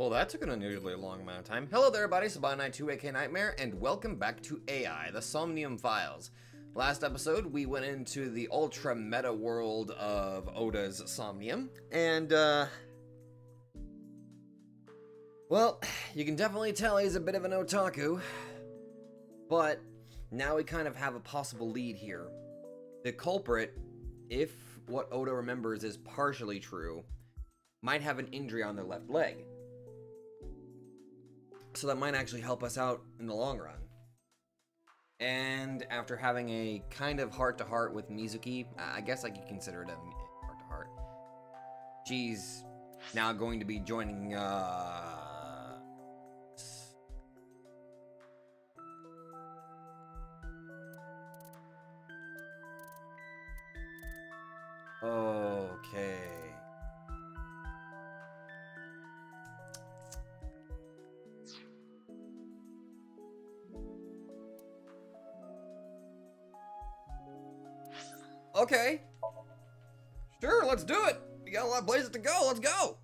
Well, that took an unusually long amount of time. Hello there, everybody. Sobata92, aka Nightmare, and welcome back to AI, the Somnium Files. Last episode, we went into the ultra meta world of Oda's Somnium, and, uh. Well, you can definitely tell he's a bit of an otaku, but now we kind of have a possible lead here. The culprit, if what Oda remembers is partially true, might have an injury on their left leg. So that might actually help us out in the long run. And after having a kind of heart to heart with Mizuki, I guess I could consider it a heart to heart. She's now going to be joining, uh. Okay. Okay. Sure, let's do it. We got a lot of places to go. Let's go.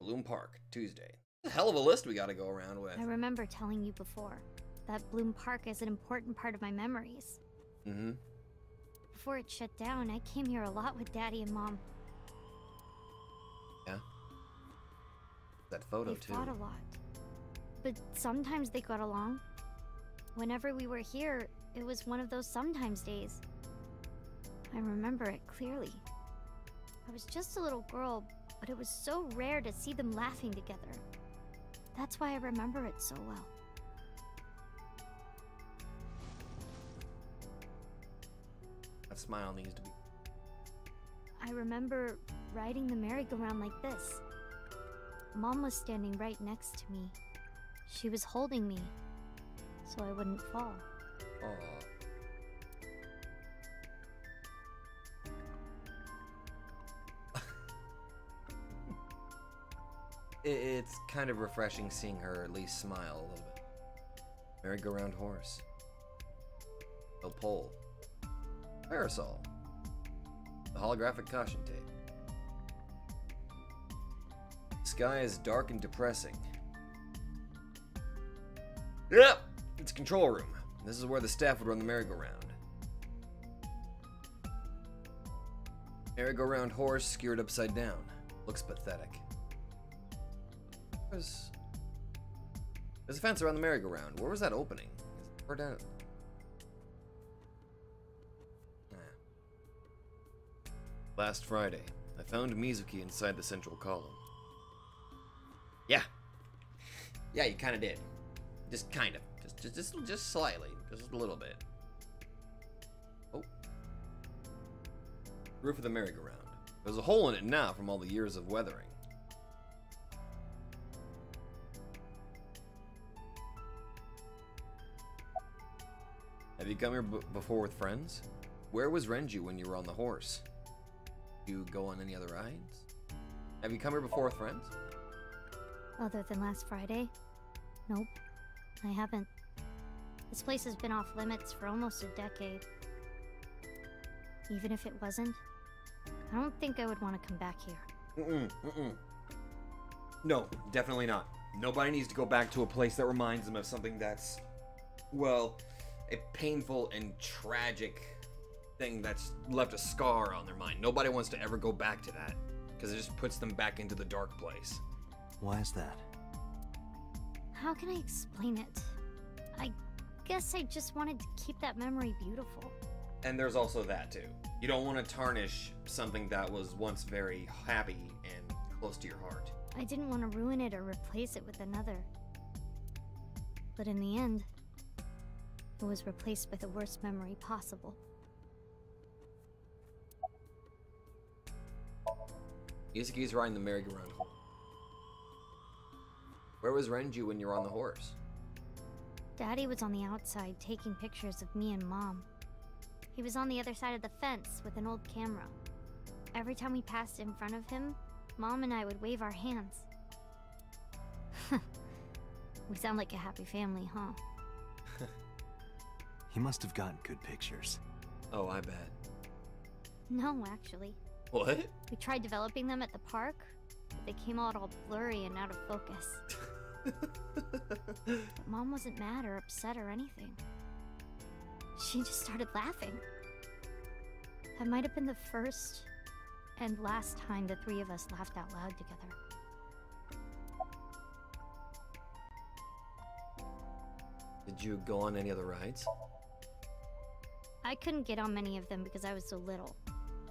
Bloom Park, Tuesday. A hell of a list we got to go around with. I remember telling you before that Bloom Park is an important part of my memories. Mm-hmm. Before it shut down, I came here a lot with Daddy and Mom. Yeah. That photo they too. fought a lot. But sometimes they got along. Whenever we were here, it was one of those sometimes days. I remember it clearly. I was just a little girl, but it was so rare to see them laughing together. That's why I remember it so well. That smile needs to be. I remember riding the merry-go-round like this. Mom was standing right next to me. She was holding me, so I wouldn't fall. Aw. It- it's kind of refreshing seeing her at least smile a little bit. Merry-go-round horse. A pole. Parasol. The holographic caution tape. The Sky is dark and depressing. Yep, it's a control room. This is where the staff would run the merry-go-round. Merry-go-round horse skewered upside down. Looks pathetic. There's, there's a fence around the merry-go-round. Where was that opening? Is down? Nah. Last Friday, I found Mizuki inside the central column. Yeah. Yeah, you kind of did. Just kind of. Just, just, just, just slightly. Just a little bit. Oh. Roof of the merry-go-round. There's a hole in it now from all the years of weathering. Have you come here before with friends? Where was Renju when you were on the horse? Do You go on any other rides? Have you come here before with friends? Other than last Friday? Nope, I haven't. This place has been off limits for almost a decade. Even if it wasn't, I don't think I would want to come back here. Mm-mm, mm-mm. No, definitely not. Nobody needs to go back to a place that reminds them of something that's, well, a painful and tragic thing that's left a scar on their mind. Nobody wants to ever go back to that because it just puts them back into the dark place. Why is that? How can I explain it? I guess I just wanted to keep that memory beautiful. And there's also that too. You don't want to tarnish something that was once very happy and close to your heart. I didn't want to ruin it or replace it with another. But in the end, it was replaced by the worst memory possible. Yusuke's riding the merry-go-round. Where was Renju when you were on the horse? Daddy was on the outside taking pictures of me and Mom. He was on the other side of the fence with an old camera. Every time we passed in front of him, Mom and I would wave our hands. we sound like a happy family, huh? He must have gotten good pictures. Oh, I bet. No, actually. What? We tried developing them at the park, but they came out all blurry and out of focus. Mom wasn't mad or upset or anything. She just started laughing. That might have been the first and last time the three of us laughed out loud together. Did you go on any other rides? I couldn't get on many of them because I was so little,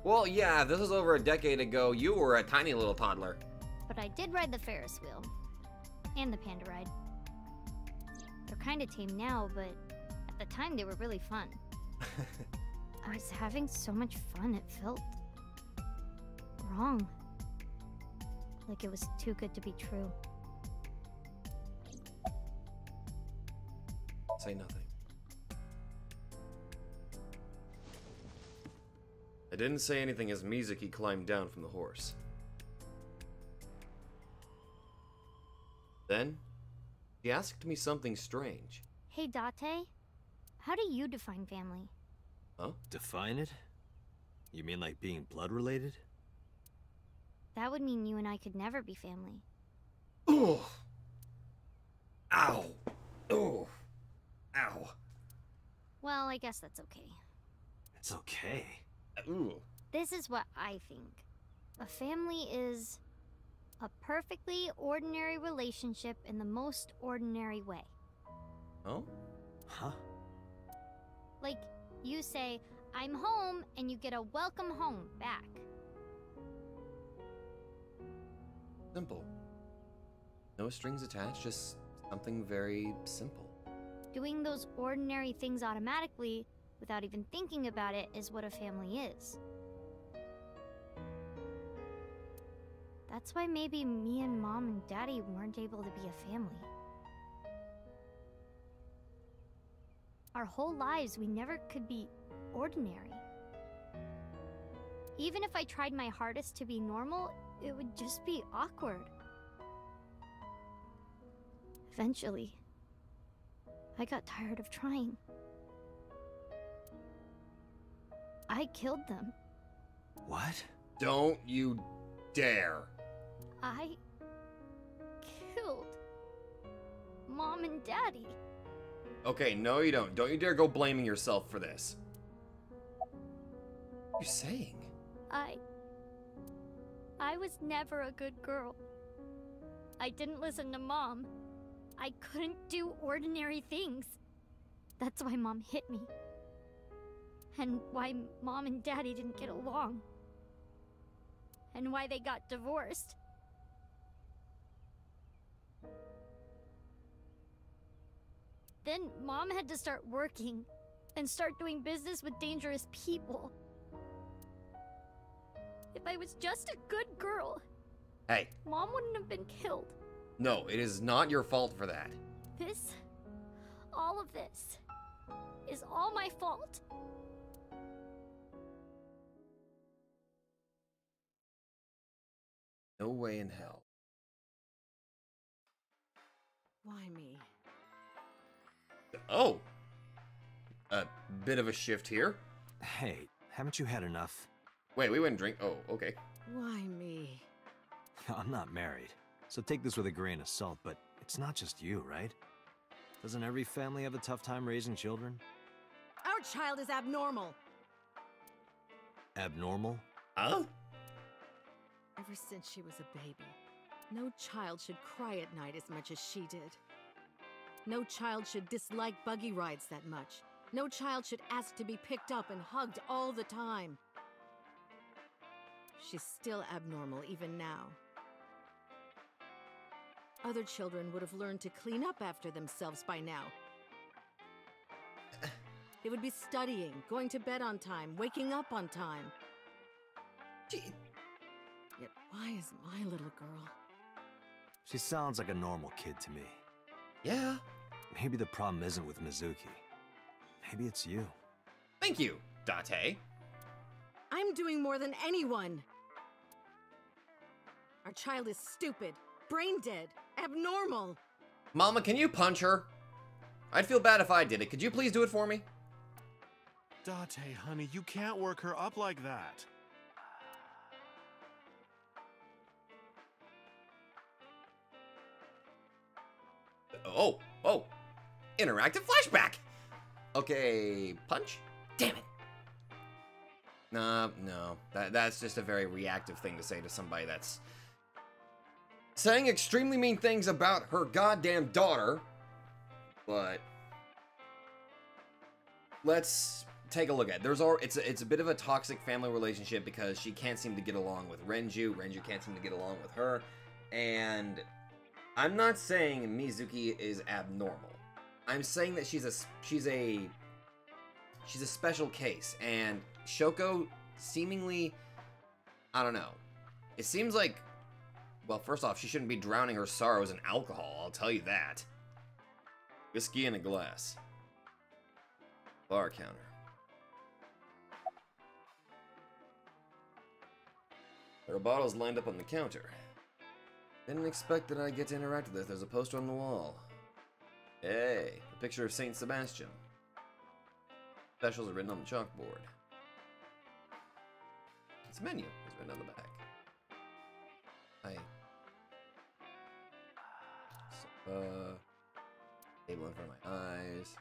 Well, yeah, this was over a decade ago. You were a tiny little toddler. but I did ride the Ferris wheel and the panda ride. They're kind of tame now, but at the time they were really fun. I was having so much fun, it felt wrong. Like it was too good to be true. Say nothing. I didn't say anything as Mizuki climbed down from the horse. Then, he asked me something strange. Hey, Date, how do you define family? Huh? Define it? You mean like being blood related? That would mean you and I could never be family. Ugh. Ow. Ugh. Ow. Well, I guess that's okay. It's okay. Ooh. This is what I think. A family is a perfectly ordinary relationship in the most ordinary way. Oh? Huh? Like, you say, I'm home, and you get a welcome home back. Simple. No strings attached, just something very simple. Doing those ordinary things automatically, without even thinking about it, is what a family is. That's why maybe me and mom and daddy weren't able to be a family. Our whole lives, we never could be ordinary. Even if I tried my hardest to be normal, it would just be awkward. Eventually, I got tired of trying. I killed them. What? Don't you dare. I killed Mom and Daddy. Okay, no you don't. Don't you dare go blaming yourself for this. What are you saying? I. I was never a good girl. I didn't listen to Mom. I couldn't do ordinary things. That's why Mom hit me. And why Mom and Daddy didn't get along. And why they got divorced. Then Mom had to start working and start doing business with dangerous people. If I was just a good girl, Hey, Mom wouldn't have been killed. no, it is not your fault for that. This, all of this, is all my fault. No way in hell. Why me? Oh! A bit of a shift here. Hey, haven't you had enough? Wait, we wouldn't drink. Oh, okay. Why me? I'm not married, so take this with a grain of salt, but it's not just you, right? Doesn't every family have a tough time raising children? Our child is abnormal. Abnormal? Huh? Ever since she was a baby, no child should cry at night as much as she did. No child should dislike buggy rides that much. No child should ask to be picked up and hugged all the time. She's still abnormal even now. Other children would have learned to clean up after themselves by now. They would be studying, going to bed on time, waking up on time. Gee, Yet why is my little girl? She sounds like a normal kid to me. Yeah. Maybe the problem isn't with Mizuki. Maybe it's you. Thank you, Date. I'm doing more than anyone. Our child is stupid, brain dead, abnormal. Mama, can you punch her? I'd feel bad if I did it. Could you please do it for me? Date, honey, you can't work her up like that. Oh, oh. Interactive flashback. Okay, punch? Damn it. Nah, no. That, that's just a very reactive thing to say to somebody that's saying extremely mean things about her goddamn daughter. But let's take a look at it. There's all it's a, it's a bit of a toxic family relationship because she can't seem to get along with Renju. Renju can't seem to get along with her, and I'm not saying Mizuki is abnormal. I'm saying that she's a she's a she's a special case, and Shoko seemingly I don't know. It seems like well, first off, she shouldn't be drowning her sorrows in alcohol. I'll tell you that. Whiskey in a glass. Bar counter. There are bottles lined up on the counter. Didn't expect that I'd get to interact with this. There's a poster on the wall. Hey, a picture of Saint Sebastian. Specials are written on the chalkboard. Its a menu is written on the back. I. Uh, table in front of my eyes.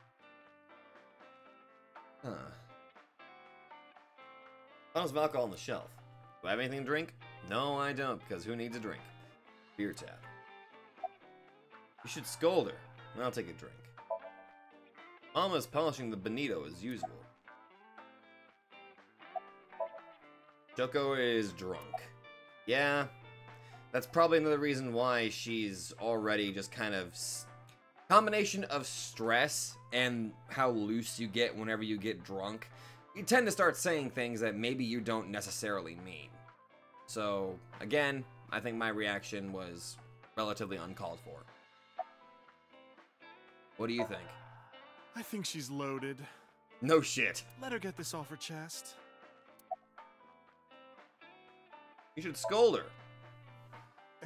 Huh. Bottles of alcohol on the shelf. Do I have anything to drink? No, I don't, because who needs a drink? Beer tap. You should scold her. I'll take a drink. Mama's polishing the bonito as usual. Shoko is drunk. Yeah, that's probably another reason why she's already just kind of combination of stress and how loose you get whenever you get drunk. You tend to start saying things that maybe you don't necessarily mean. So, again, I think my reaction was relatively uncalled for. What do you think? I think she's loaded. No shit. Let her get this off her chest. You should scold her.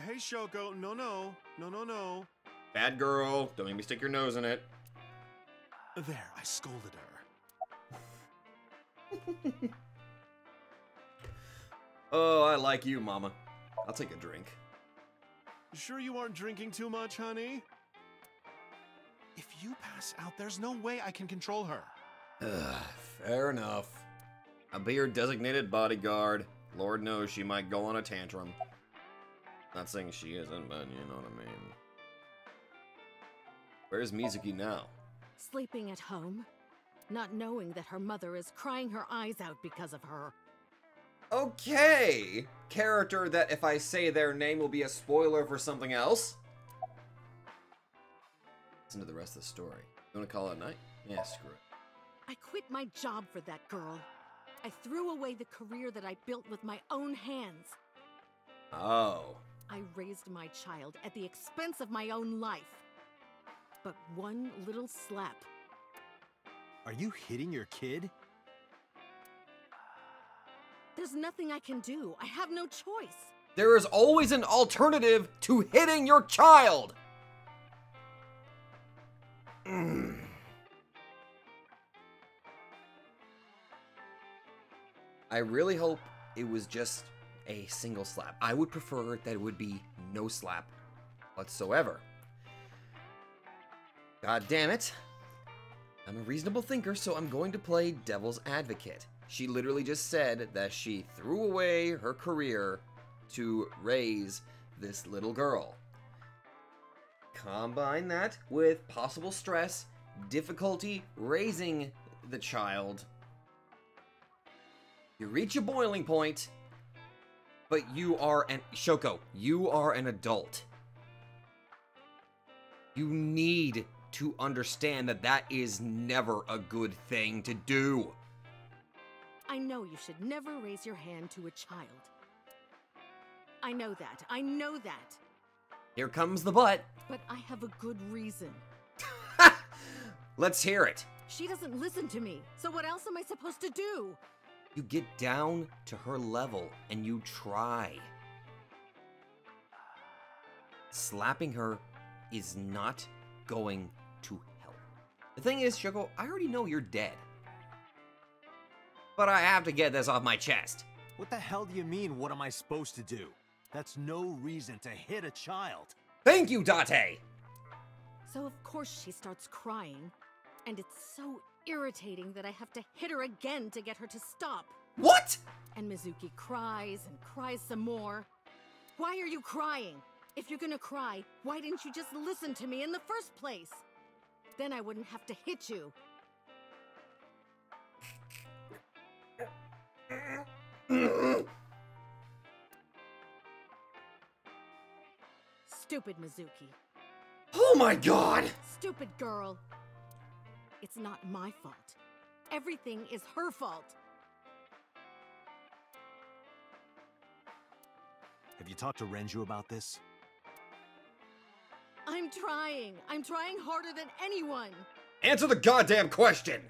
Hey, Shoko, no, no, no, no, no. Bad girl. Don't make me stick your nose in it. There, I scolded her. oh, I like you, Mama. I'll take a drink. Sure you aren't drinking too much, honey? If you pass out, there's no way I can control her. Ugh, fair enough. I'll be your designated bodyguard. Lord knows she might go on a tantrum. Not saying she isn't, but you know what I mean. Where's Mizuki now? Sleeping at home, not knowing that her mother is crying her eyes out because of her. Okay! Character that if I say their name will be a spoiler for something else. Listen to the rest of the story. You wanna call it a night? Yeah, screw it. I quit my job for that girl. I threw away the career that I built with my own hands. Oh. I raised my child at the expense of my own life. But one little slap. Are you hitting your kid? There's nothing I can do. I have no choice. There is always an alternative to hitting your child! Mm. I really hope it was just a single slap. I would prefer that it would be no slap whatsoever. God damn it. I'm a reasonable thinker, so I'm going to play devil's advocate. She literally just said that she threw away her career to raise this little girl. Combine that with possible stress, difficulty raising the child. You reach a boiling point, but you are an Shoko, you are an adult. You need to understand that that is never a good thing to do. I know you should never raise your hand to a child. I know that. I know that. Here comes the butt. But I have a good reason. Let's hear it. She doesn't listen to me, so what else am I supposed to do? You get down to her level and you try. Slapping her is not going to help. The thing is, Shoko, I already know you're dead. But I have to get this off my chest. What the hell do you mean, what am I supposed to do? That's no reason to hit a child. Thank you, Date! So of course she starts crying. And it's so irritating that I have to hit her again to get her to stop. What? And Mizuki cries and cries some more. Why are you crying? If you're gonna cry, why didn't you just listen to me in the first place? Then I wouldn't have to hit you. Stupid Mizuki. Oh my god! Stupid girl. It's not my fault. Everything is her fault. Have you talked to Renju about this? I'm trying. I'm trying harder than anyone. Answer the goddamn question!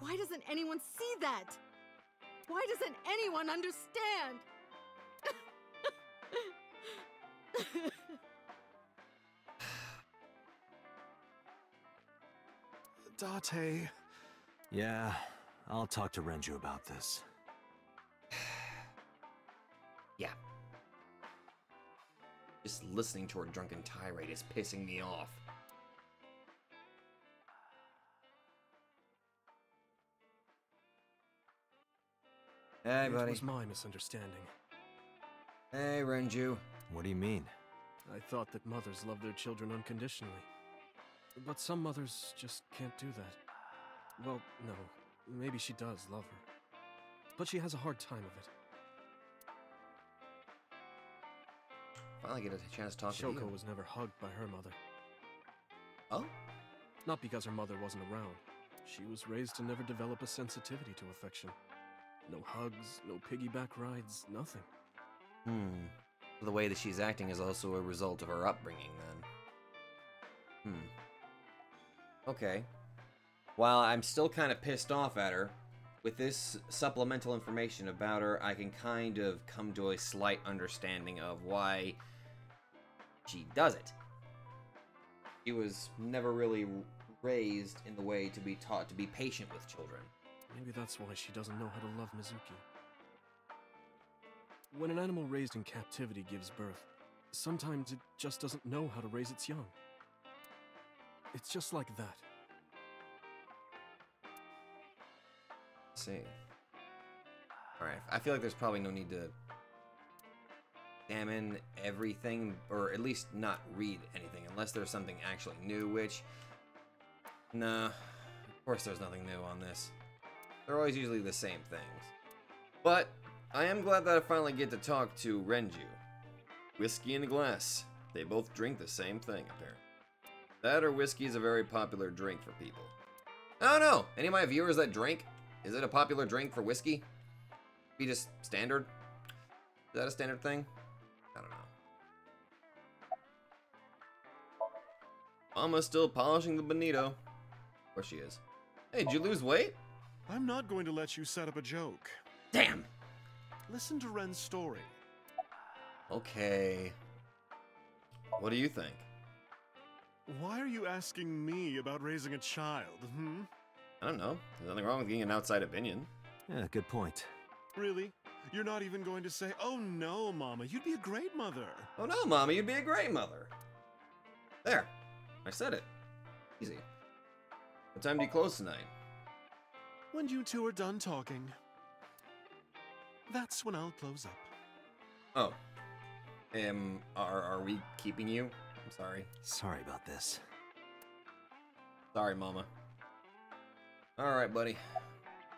Why doesn't anyone see that? Why doesn't anyone understand? Date. Yeah, I'll talk to Renju about this. Yeah. Just listening to her drunken tirade is pissing me off. Hey, It buddy. was my misunderstanding. Hey, Renju. What do you mean? I thought that mothers love their children unconditionally. But some mothers just can't do that. Well, no. Maybe she does love her. But she has a hard time of it. Finally get a chance to talk to Shoko was never hugged by her mother. Oh? Not because her mother wasn't around. She was raised to never develop a sensitivity to affection. No hugs, no piggyback rides, nothing. Hmm. The way that she's acting is also a result of her upbringing, then. Hmm. Okay. While I'm still kind of pissed off at her, with this supplemental information about her, I can kind of come to a slight understanding of why she does it. She was never really raised in the way to be taught to be patient with children. Maybe that's why she doesn't know how to love Mizuki. When an animal raised in captivity gives birth, sometimes it just doesn't know how to raise its young. It's just like that. See. Alright, I feel like there's probably no need to examine everything, or at least not read anything, unless there's something actually new, which. Nah, of course there's nothing new on this. They're always usually the same things. But, I am glad that I finally get to talk to Renju. Whiskey in a glass. They both drink the same thing, apparently. That or whiskey is a very popular drink for people. I don't know. Any of my viewers that drink? Is it a popular drink for whiskey? Be just standard? Is that a standard thing? I don't know. Mama's still polishing the bonito. Of course she is. Hey, did you lose weight? I'm not going to let you set up a joke. Damn! Listen to Ren's story. Okay. What do you think? Why are you asking me about raising a child, hmm? I don't know. There's nothing wrong with getting an outside opinion. Yeah, good point. Really? You're not even going to say, oh no, Mama, you'd be a great mother. Oh no, Mama, you'd be a great mother. There. I said it. Easy. What time do you close tonight? When you two are done talking, that's when I'll close up. Oh. Um, are, are we keeping you? I'm sorry. Sorry about this. Sorry, Mama. Alright, buddy.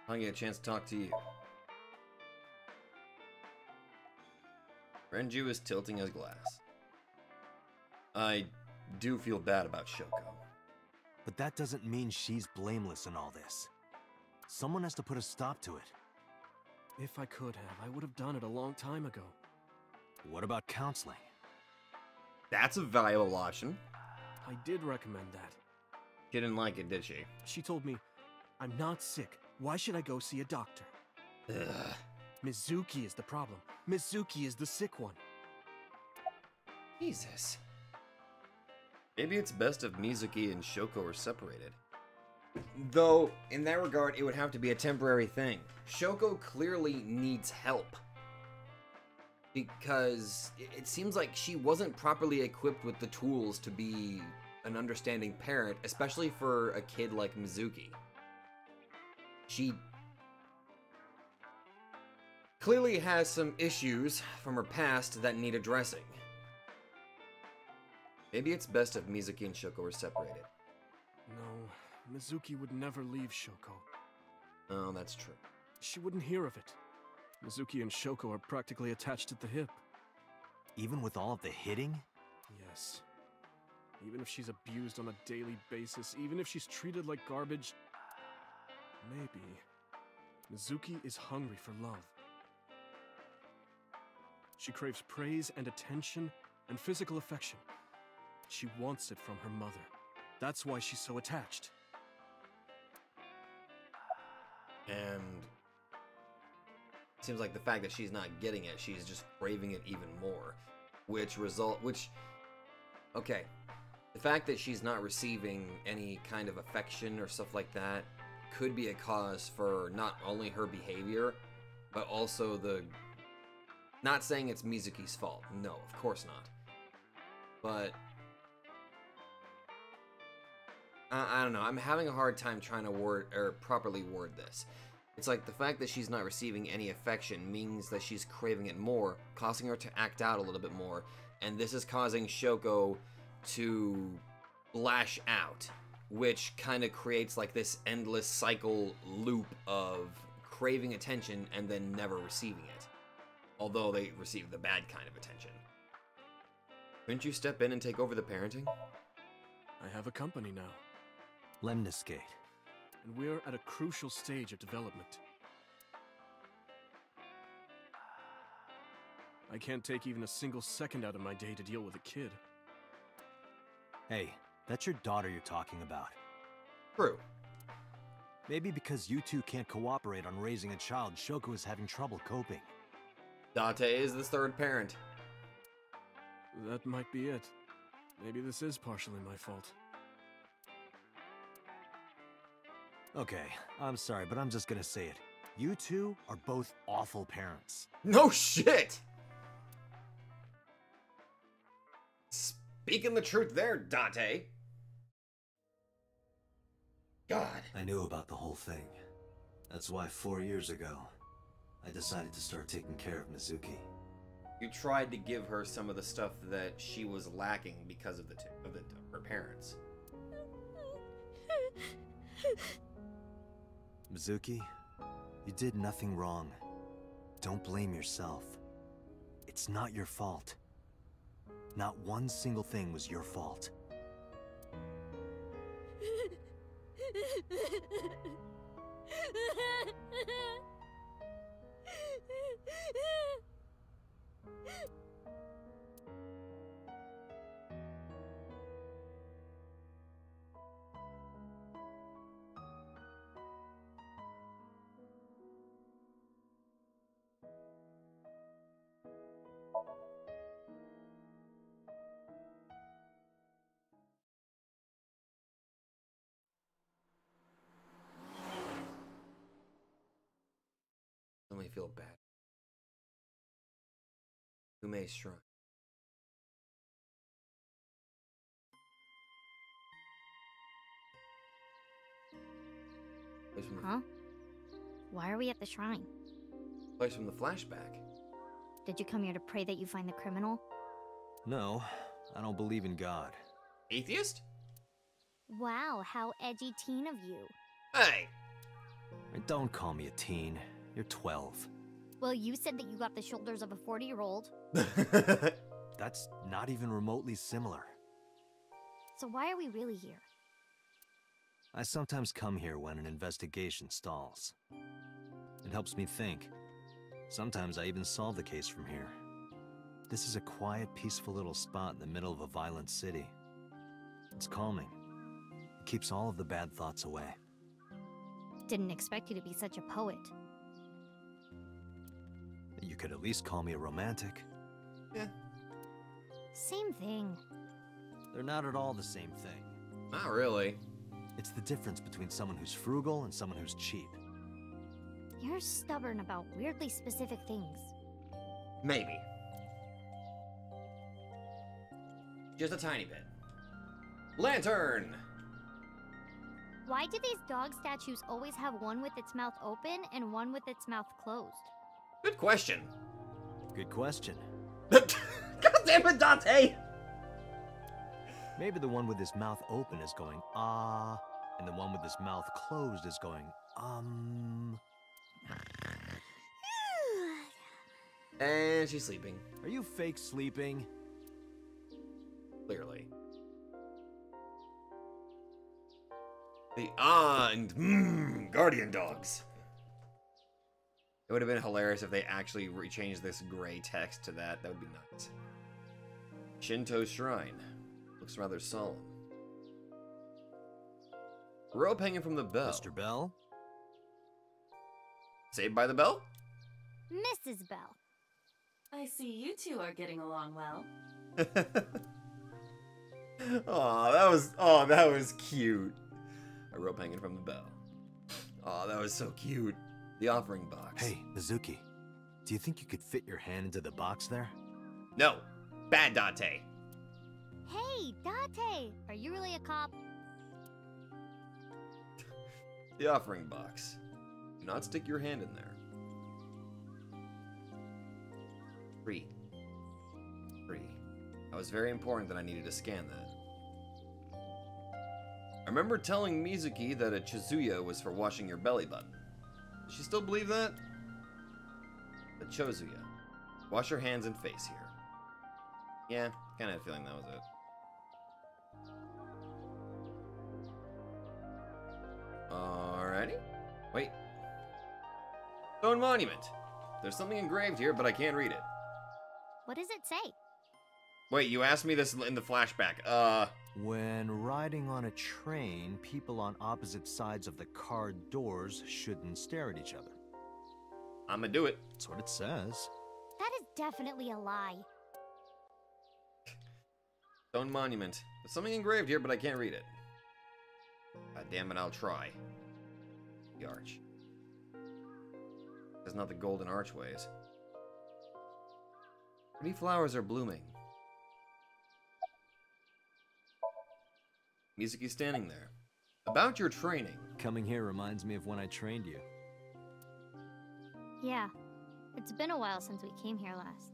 I'll get a chance to talk to you. Renju is tilting his glass. I do feel bad about Shoko. But that doesn't mean she's blameless in all this. Someone has to put a stop to it. If I could have, I would have done it a long time ago. What about counseling? That's a valuable option. I did recommend that. She didn't like it, did she? She told me, I'm not sick. Why should I go see a doctor? Ugh. Mizuki is the problem. Mizuki is the sick one. Jesus. Maybe it's best if Mizuki and Shoko are separated. Though, in that regard, it would have to be a temporary thing. Shoko clearly needs help. Because it seems like she wasn't properly equipped with the tools to be an understanding parent, especially for a kid like Mizuki. She clearly has some issues from her past that need addressing. Maybe it's best if Mizuki and Shoko are separated. No, Mizuki would never leave Shoko. Oh, that's true. She wouldn't hear of it. Mizuki and Shoko are practically attached at the hip. Even with all of the hitting? Yes. Even if she's abused on a daily basis, even if she's treated like garbage, maybe. Mizuki is hungry for love. She craves praise and attention and physical affection. She wants it from her mother. That's why she's so attached. And seems like the fact that she's not getting it, she's just craving it even more. Which result which okay. The fact that she's not receiving any kind of affection or stuff like that could be a cause for not only her behavior, but also the not saying it's Mizuki's fault. No, of course not. But I, I don't know. I'm having a hard time trying to word or properly word this. It's like the fact that she's not receiving any affection means that she's craving it more, causing her to act out a little bit more, and this is causing Shoko to lash out, which kind of creates like this endless cycle loop of craving attention and then never receiving it. Although they receive the bad kind of attention. Couldn't you step in and take over the parenting? I have a company now, Lemniscate. and we're at a crucial stage of development. I can't take even a single second out of my day to deal with a kid. Hey, that's your daughter you're talking about. True. Maybe because you two can't cooperate on raising a child, Shoko is having trouble coping. Date is the third parent. That might be it. Maybe this is partially my fault. Okay, I'm sorry, but I'm just gonna say it. You two are both awful parents. No shit! Speaking the truth there, Dante. God. I knew about the whole thing. That's why four years ago, I decided to start taking care of Mizuki. You tried to give her some of the stuff that she was lacking because of the t- of the her parents. Mizuki, you did nothing wrong. Don't blame yourself. It's not your fault. Not one single thing was your fault. feel bad. Ume Shrine. Plays from the, Huh? Why are we at the shrine? Place from the flashback. Did you come here to pray that you find the criminal? No, I don't believe in God. Atheist? Wow, how edgy teen of you. Hey! And don't call me a teen. You're 12. Well, you said that you got the shoulders of a 40 year old. That's not even remotely similar. So why are we really here? I sometimes come here when an investigation stalls. It helps me think. Sometimes I even solve the case from here. This is a quiet, peaceful little spot in the middle of a violent city. It's calming. It keeps all of the bad thoughts away. Didn't expect you to be such a poet. You could at least call me a romantic. yeah, Same thing. They're not at all the same thing. not really. It's the difference between someone who's frugal and someone who's cheap. You're stubborn about weirdly specific things. Maybe. Just a tiny bit. Lantern! Why do these dog statues always have one with its mouth open and one with its mouth closed? Good question. Good question. God damn it, Dante! Maybe the one with his mouth open is going, ah, and the one with his mouth closed is going, um. And she's sleeping, Are you fake sleeping? clearly. The ah and mmm guardian dogs. It would have been hilarious if they actually rechanged this gray text to that. That would be nuts. Shinto Shrine. Looks rather solemn. Rope hanging from the bell. Mr. Bell? Saved by the bell? Mrs. Bell. I see you two are getting along well. oh, that was oh, that was cute. A rope hanging from the bell. Oh, that was so cute. The offering box. Hey, Mizuki. Do you think you could fit your hand into the box there? No. Bad Dante. Hey, Date! Are you really a cop? The offering box. Do not stick your hand in there. Free. Free. That was very important that I needed to scan that. I remember telling Mizuki that a Chozuya was for washing your belly button. Does she still believe that? The Chozuya. Wash your hands and face here. Yeah, kinda had a feeling that was it. Alrighty. Wait. Stone Monument. There's something engraved here, but I can't read it. What does it say? Wait, you asked me this in the flashback. Uh, When riding on a train, people on opposite sides of the car doors shouldn't stare at each other. I'ma do it. That's what it says. That is definitely a lie. Stone Monument. There's something engraved here, but I can't read it. God damn it, I'll try. The arch. It's not the golden archways. Pretty flowers are blooming. Mizuki's standing there. About your training. Coming here reminds me of when I trained you. Yeah. It's been a while since we came here last.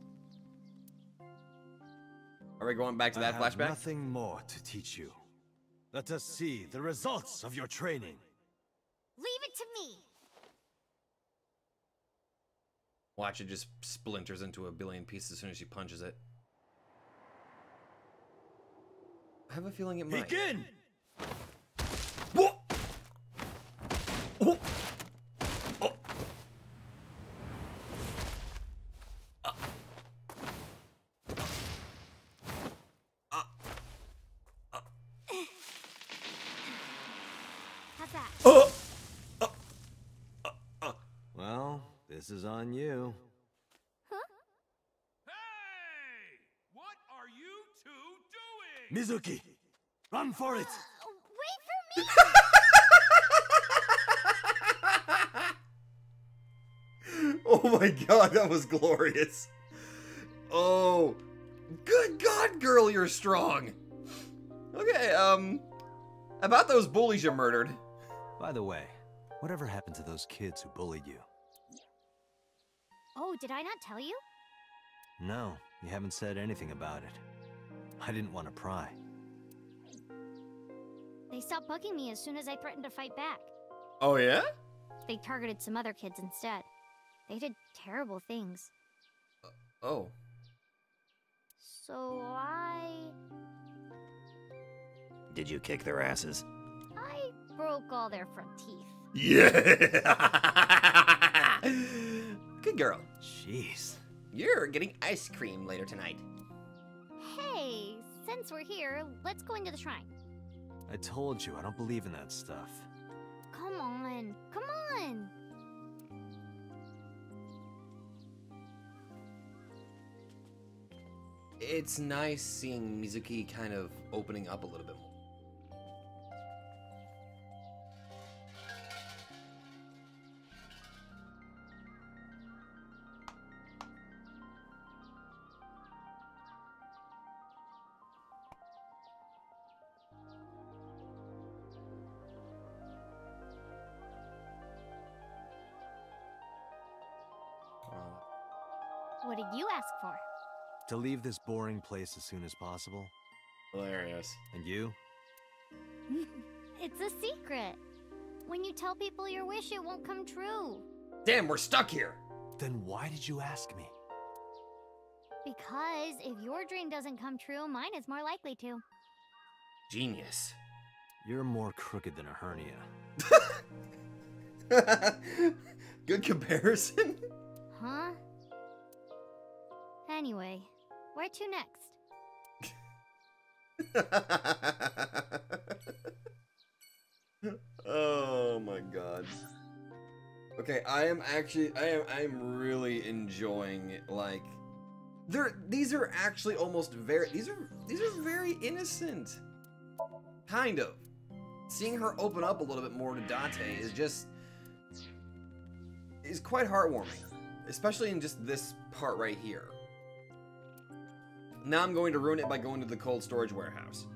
Are we going back to I that have flashback? nothing more to teach you. Let us see the results of your training. Leave it to me! Watch it just splinters into a billion pieces as soon as she punches it. I have a feeling it might. Begin! Whoa! Oh! Oh! Ah. Ah. Ah. How's that? Oh! Ah. Ah. Ah. Well, this is on you. Hey! What are you two doing? Mizuki, run for it! Uh, wait for me! Oh my god, that was glorious. Oh, good god, girl, you're strong. Okay, um, about those bullies you murdered. By the way, whatever happened to those kids who bullied you? oh, did I not tell you? No, you haven't said anything about it. I didn't want to pry. They stopped bugging me as soon as I threatened to fight back. Oh yeah? They targeted some other kids instead. They did terrible things. Uh, oh, So I. Did you kick their asses? I broke all their front teeth. yeah. good girl. Jeez. You're getting ice cream later tonight. Hey, since we're here, let's go into the shrine. I told you, I don't believe in that stuff. Come on, come on! It's nice seeing Mizuki kind of opening up a little bit more. To leave this boring place as soon as possible. Hilarious. And you? it's a secret. When you tell people your wish, it won't come true. Damn, we're stuck here. Then why did you ask me? Because if your dream doesn't come true, mine is more likely to. Genius. You're more crooked than a hernia. Good comparison. Huh? Anyway, where to next? oh my god. Okay, I am actually I am I am really enjoying like they're these are actually almost very these are these are very innocent. Kind of. Seeing her open up a little bit more to Date is just is quite heartwarming, especially in just this part right here. Now I'm going to ruin it by going to the cold storage warehouse.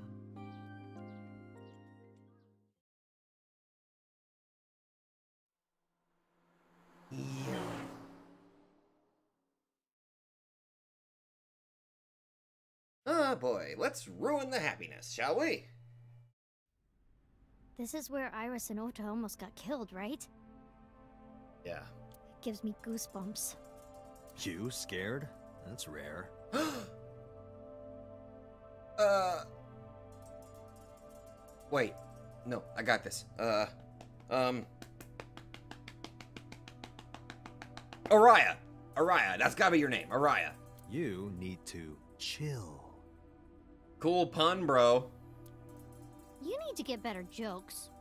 Oh boy, let's ruin the happiness, shall we? This is where Iris and Ota almost got killed, right? Yeah. It gives me goosebumps. You scared? That's rare. uh. Wait. No, I got this. Uh. Um. Araya! Araya, that's gotta be your name. Araya. You need to chill. Cool pun, bro. You need to get better jokes.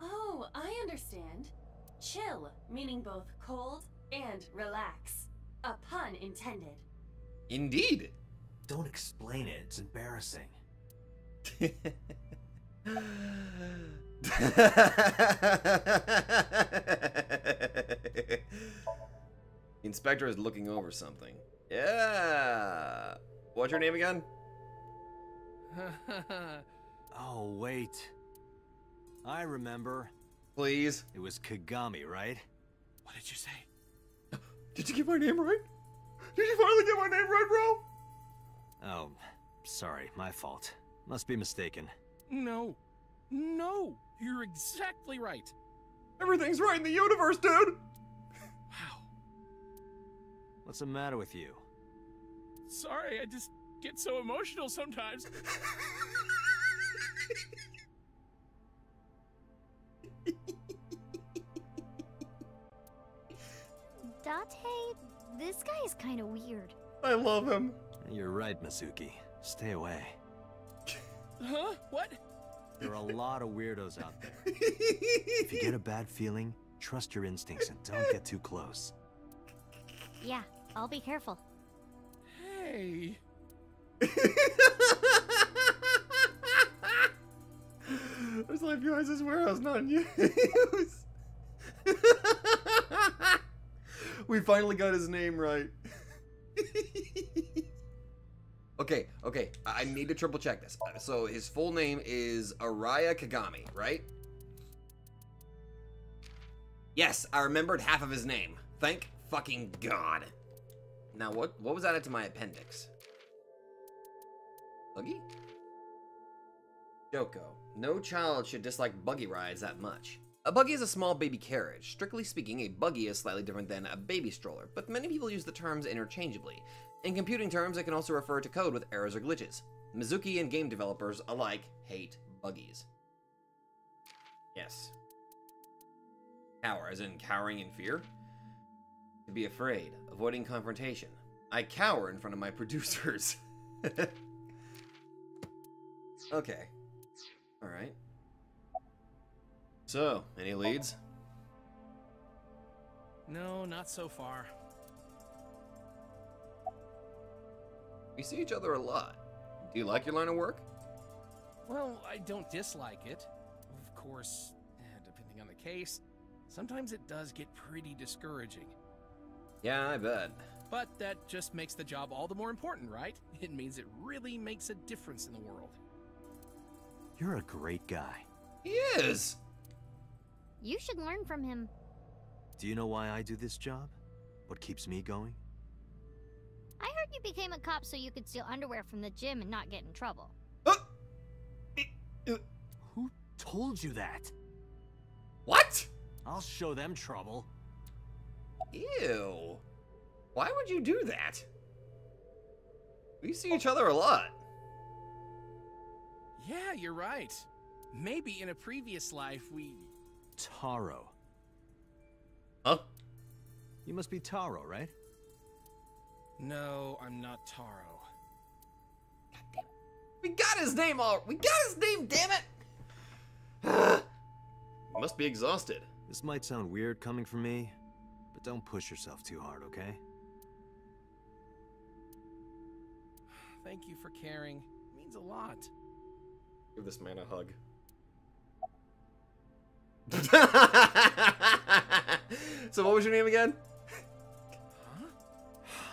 Oh, I understand. Chill, meaning both cold and relax. A pun intended. Indeed. Don't explain it, it's embarrassing. Inspector is looking over something. Yeah. What's your name again? oh, wait. I remember. Please. It was Kagami, right? What did you say? Did you get my name right? Did you finally get my name right, bro? Oh, sorry, my fault. Must be mistaken. No. No, you're exactly right. Everything's right in the universe, dude! Wow. What's the matter with you? Sorry, I just get so emotional sometimes. Date, this guy is kind of weird. I love him. You're right, Mizuki. Stay away. Huh? What? There are a lot of weirdos out there. if you get a bad feeling, trust your instincts and don't get too close. Yeah, I'll be careful. Hey. I There's life behind this warehouse not in use. we finally got his name right. okay, okay. I need to triple check this. Uh, So his full name is Araya Kagami, right? Yes, I remembered half of his name. Thank fucking God. Now what what was added to my appendix? Buggy? Joko. No child should dislike buggy rides that much. A buggy is a small baby carriage. Strictly speaking, a buggy is slightly different than a baby stroller, but many people use the terms interchangeably. In computing terms, it can also refer to code with errors or glitches. Mizuki and game developers alike hate buggies. Yes. Cower, as in cowering in fear? To be afraid, avoiding confrontation. I cower in front of my producers. okay. Alright. So, any leads? No, not so far. We see each other a lot. Do you like your line of work? Well, I don't dislike it. Of course, eh, depending on the case, sometimes it does get pretty discouraging. Yeah, I bet. But that just makes the job all the more important, right? It means it really makes a difference in the world. You're a great guy. He is! You should learn from him. Do you know why I do this job? What keeps me going? I heard you became a cop so you could steal underwear from the gym and not get in trouble. Uh, Who told you that? what? I'll show them trouble. Ew. Why would you do that? We see each other a lot. Yeah, you're right. Maybe in a previous life we. Taro. Huh? You must be Taro, right? No, I'm not Taro. We got his name all. We got his name, damn it! Must be exhausted. This might sound weird coming from me, but don't push yourself too hard, okay? Thank you for caring. It means a lot. Give this man a hug. so what was your name again?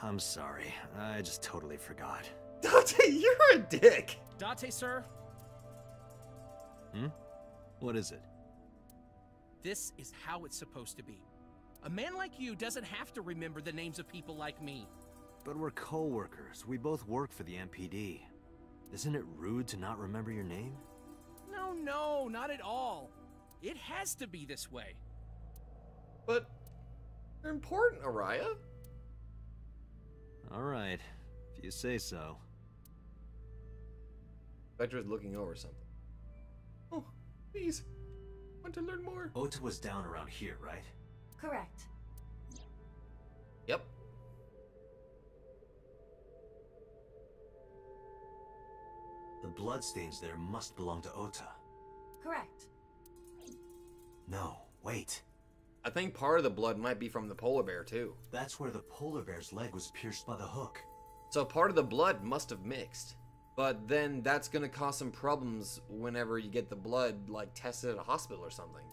Huh? I'm sorry. I just totally forgot. Date, you're a dick. Date, sir, Hmm? What is it? this is how it's supposed to be. A man like you doesn't have to remember the names of people like me. But we're co-workers. We both work for the MPD. Isn't it rude to not remember your name? No, no, not at all. It has to be this way. But you're important, Araya. All right, if you say so. Vector's looking over something. Oh, please. Want to learn more? Ota was down around here, right? Correct. Yep. The bloodstains there must belong to Ota. Correct. No, wait. I think part of the blood might be from the polar bear too. That's where the polar bear's leg was pierced by the hook. So part of the blood must have mixed. But then that's gonna cause some problems whenever you get the blood like tested at a hospital or something.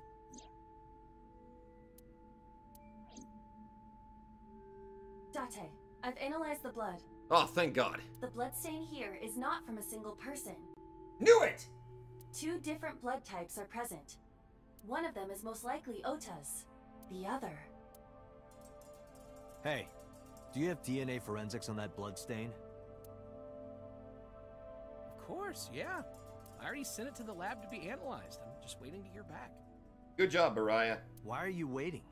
Date, I've analyzed the blood. Oh, thank God. The blood stain here is not from a single person. Knew it! Two different blood types are present. One of them is most likely Ota's. The other. Hey, do you have DNA forensics on that blood stain? Of course, yeah. I already sent it to the lab to be analyzed. I'm just waiting to hear back. Good job, Mariah. Why are you waiting?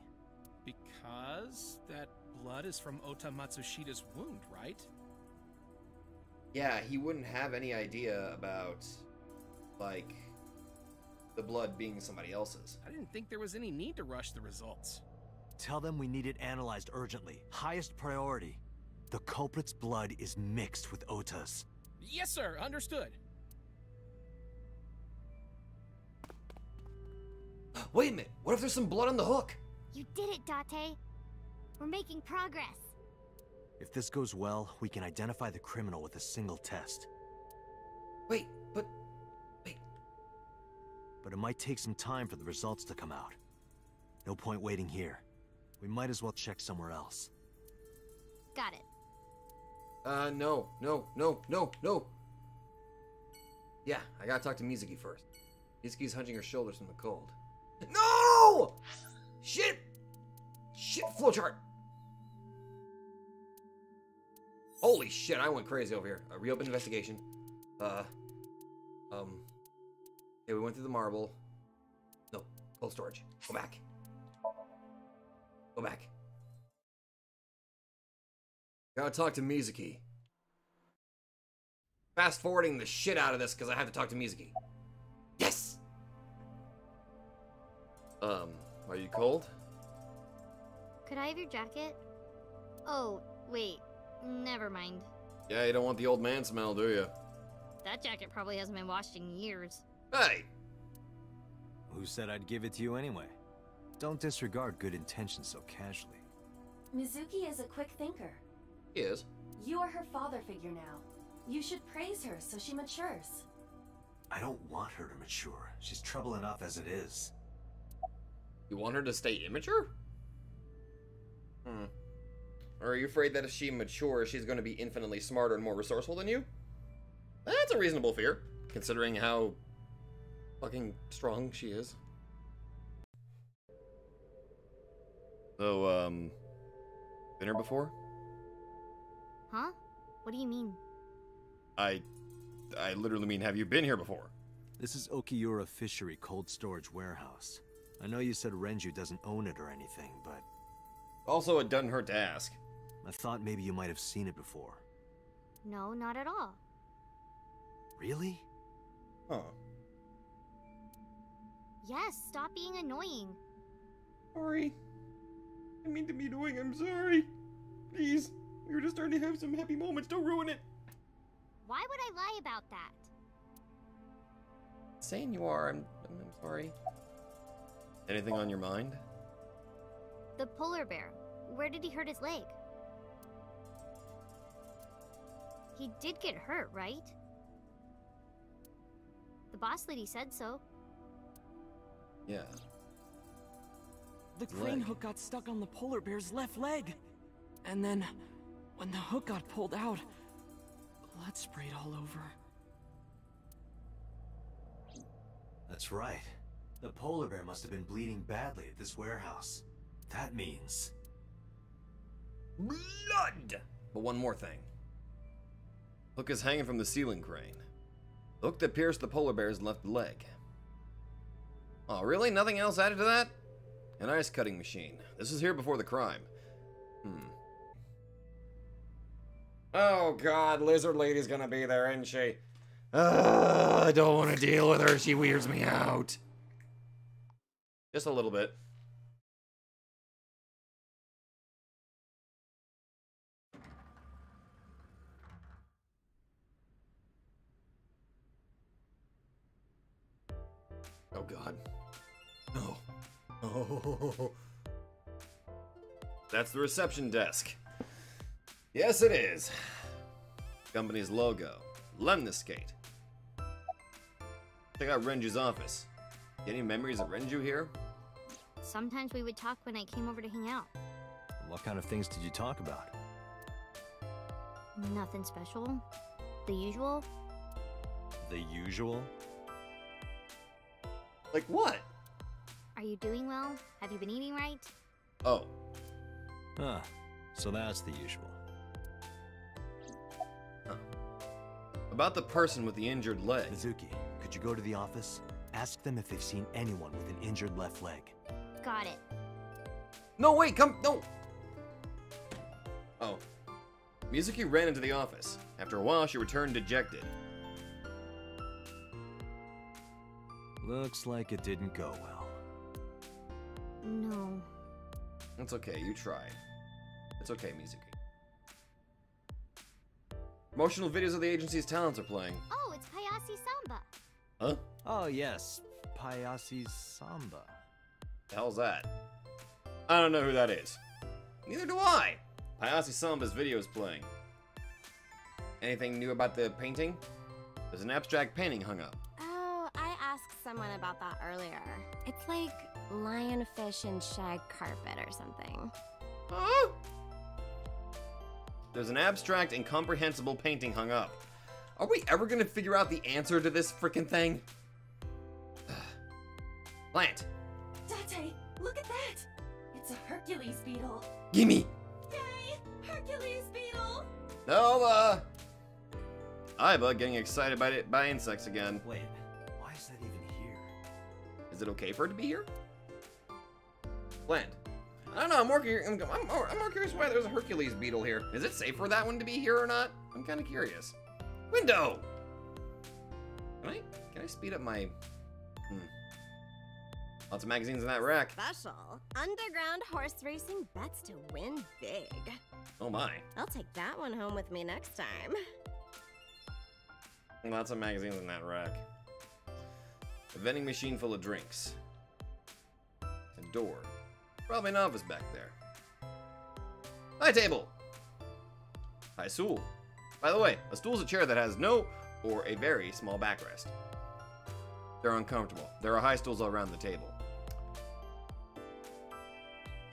Because that blood is from Ota Matsushita's wound, right? Yeah, he wouldn't have any idea about, like, the blood being somebody else's. I didn't think there was any need to rush the results. Tell them we need it analyzed urgently. Highest priority. The culprit's blood is mixed with Ota's. Yes, sir. Understood. Wait a minute, what if there's some blood on the hook? You did it, Date. We're making progress. If this goes well, we can identify the criminal with a single test. Wait. Wait. But it might take some time for the results to come out. No point waiting here. We might as well check somewhere else. Got it. Uh, no, no, no, no, no. Yeah, I gotta talk to Mizuki first. Mizuki's hunching her shoulders from the cold. No! Shit! Shit, flowchart! Holy shit, I went crazy over here. A reopened investigation. Uh, um, okay, we went through the marble. No, cold storage. Go back. Go back. Gotta talk to Mizuki. Fast forwarding the shit out of this because I have to talk to Mizuki. Yes! Um, are you cold? Could I have your jacket? Oh, wait. Never mind. Yeah, you don't want the old man smell, do you? That jacket probably hasn't been washed in years. Hey! Who said I'd give it to you anyway? Don't disregard good intentions so casually. Mizuki is a quick thinker. He is. You are her father figure now. You should praise her so she matures. I don't want her to mature. She's trouble enough as it is. You want her to stay immature? Hmm. Or are you afraid that if she matures, she's going to be infinitely smarter and more resourceful than you? That's a reasonable fear, considering how fucking strong she is. So, um, been here before? Huh? What do you mean? I. I literally mean, have you been here before? This is Okiura Fishery Cold Storage Warehouse. I know you said Renju doesn't own it or anything, but Also, it doesn't hurt to ask. I thought maybe you might have seen it before. No, not at all. Really? Huh. Yes, stop being annoying. Sorry. I mean to be annoying, I'm sorry. Please. We were just starting to have some happy moments. Don't ruin it. Why would I lie about that? Saying you are, I'm, I'm, I'm sorry. Anything on your mind? The polar bear. Where did he hurt his leg? He did get hurt, right? The boss lady said so. Yeah. The crane leg. hook got stuck on the polar bear's left leg. And then, when the hook got pulled out, blood sprayed all over. That's right. The polar bear must have been bleeding badly at this warehouse. That means... Blood! But one more thing. Hook is hanging from the ceiling crane. The hook that pierced the polar bear's left leg. Oh, really? Nothing else added to that? An ice cutting machine. This was here before the crime. Hmm. Oh god, Lizard Lady's gonna be there, isn't she? Ugh, I don't want to deal with her. She weirds me out. Just a little bit. Oh. That's the reception desk. Yes, it is. Company's logo. Lemniscate. Check out Renju's office. Get any memories of Renju here? Sometimes we would talk when I came over to hang out. What kind of things did you talk about? Nothing special. The usual. The usual? Like what? Are you doing well? Have you been eating right? Oh, Huh. So that's the usual. about the person with the injured leg. Mizuki, could you go to the office? Ask them if they've seen anyone with an injured left leg. Got it. No, wait, come, no. Oh. Mizuki ran into the office. After a while, she returned dejected. Looks like it didn't go well. No. It's okay, you tried. It's okay, Mizuki. Promotional videos of the agency's talents are playing. Oh, it's Hayase Samba. Huh? Oh, yes. Payasi's Samba. The hell's that? I don't know who that is. Neither do I. Hayase Samba's video is playing. Anything new about the painting? There's an abstract painting hung up. I asked someone about that earlier. It's like lionfish and shag carpet or something. Huh? There's an abstract, incomprehensible painting hung up. Are we ever gonna figure out the answer to this freaking thing? Plant, Date, look at that! It's a Hercules beetle. gimme! Yay! Hercules beetle! Nova! Aiba getting excited by it by insects again. Wait, Is it okay for it to be here? Plant. I don't know. I'm more, I'm, I'm, more, I'm more curious why there's a Hercules beetle here. Is it safe for that one to be here or not? I'm kind of curious. Window. Can I can I speed up my? Hmm. Lots of magazines in that rack. Special. Underground horse racing bets to win big. Oh my. I'll take that one home with me next time. Lots of magazines in that rack. A vending machine full of drinks. A door. Probably an office back there. High table. High stool. By the way, a stool is a chair that has no or a very small backrest. They're uncomfortable. There are high stools all around the table.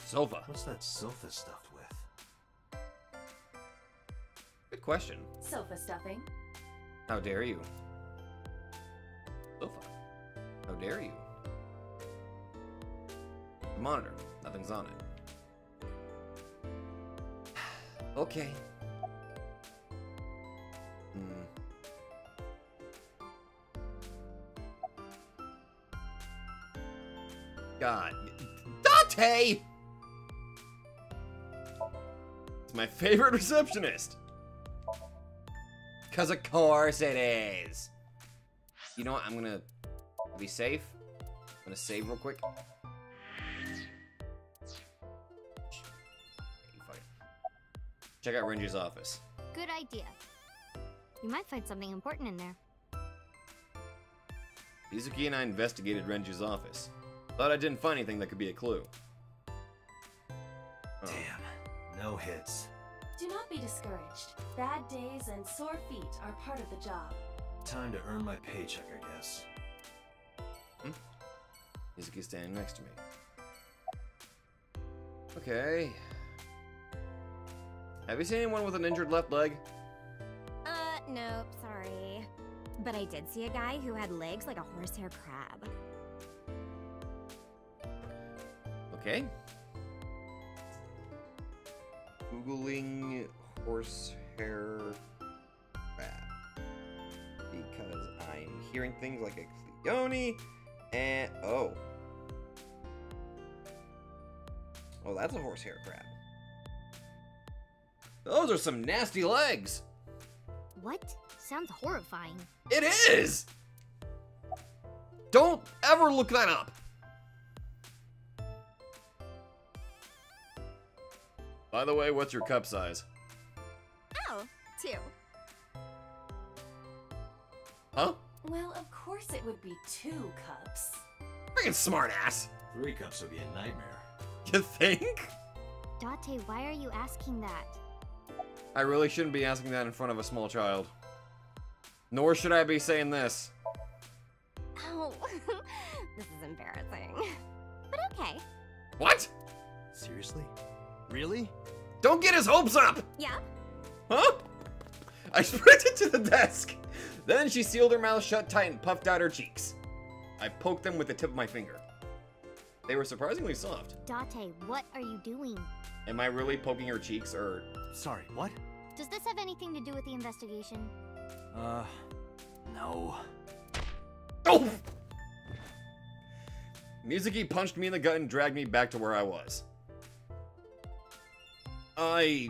Sofa. What's that sofa stuffed with? Good question. Sofa stuffing. How dare you? dare you? The monitor. Nothing's on it. okay. Hmm. God. Dante! It's my favorite receptionist. Because of course it is. You know what? I'm gonna be safe. I'm gonna save real quick. Check out Renju's office. Good idea. You might find something important in there. Mizuki and I investigated Renju's office. Thought I didn't find anything that could be a clue. Oh. Damn, no hits. Do not be discouraged. Bad days and sore feet are part of the job. Time to earn my paycheck, I guess. Mizuki's standing next to me. Okay. Have you seen anyone with an injured left leg? Uh, nope, sorry. But I did see a guy who had legs like a horsehair crab. Okay. Googling horsehair crab. Because I'm hearing things like a Cleone and. Oh. Oh, that's a horsehair crab. Those are some nasty legs! What? Sounds horrifying. It is! Don't ever look that up! By the way, what's your cup size? Oh, two. Huh? Well, of course it would be two cups. Freaking smartass! Three cups would be a nightmare. You think? Date, why are you asking that? I really shouldn't be asking that in front of a small child. Nor should I be saying this. Oh, this is embarrassing. But okay. What? Seriously? Really? Don't get his hopes up! Yeah? Huh? I sprinted to the desk. Then she sealed her mouth shut tight and puffed out her cheeks. I poked them with the tip of my finger. They were surprisingly soft. Date, what are you doing? Am I really poking her cheeks or. Sorry, what? Does this have anything to do with the investigation? Uh, no. Oh! Mizuki punched me in the gut and dragged me back to where I was. I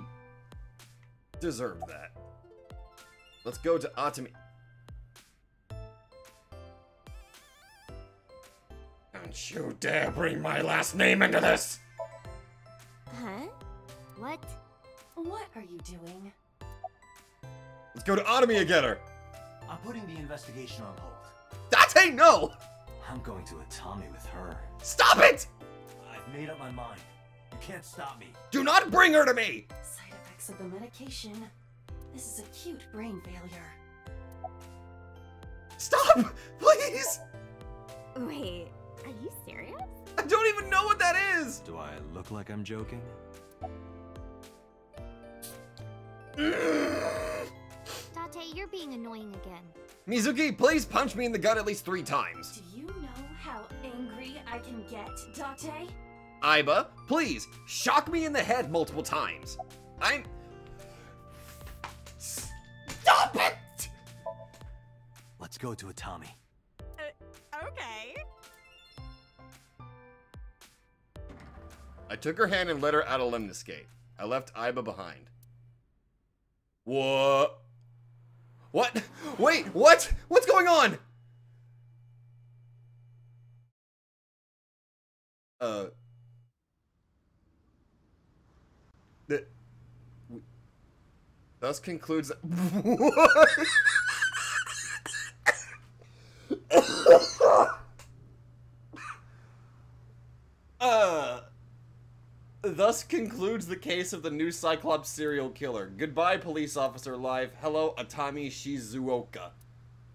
deserved that. Let's go to Atami. Don't you dare bring my last name into this! Huh? What? What are you doing? Let's go to Atami and get her! I'm putting the investigation on hold. Date, no! I'm going to Atami with her. Stop it! I've made up my mind. You can't stop me. Do not bring her to me! Side effects of the medication. This is acute brain failure. Stop! Please! Wait, are you serious? I don't even know what that is! Do I look like I'm joking? Date, you're being annoying again. Mizuki, please punch me in the gut at least three times. Do you know how angry I can get, Date? Aiba, please, shock me in the head multiple times. I'm. Stop it! Let's go to Atami. Uh, okay. I took her hand and led her out of Lemniscate. I left Aiba behind. What? What? Wait, what? What's going on? Uh. Thus concludes. What? uh. Thus concludes the case of the new Cyclops serial killer. Goodbye, police officer life. Hello, Atami Shizuoka.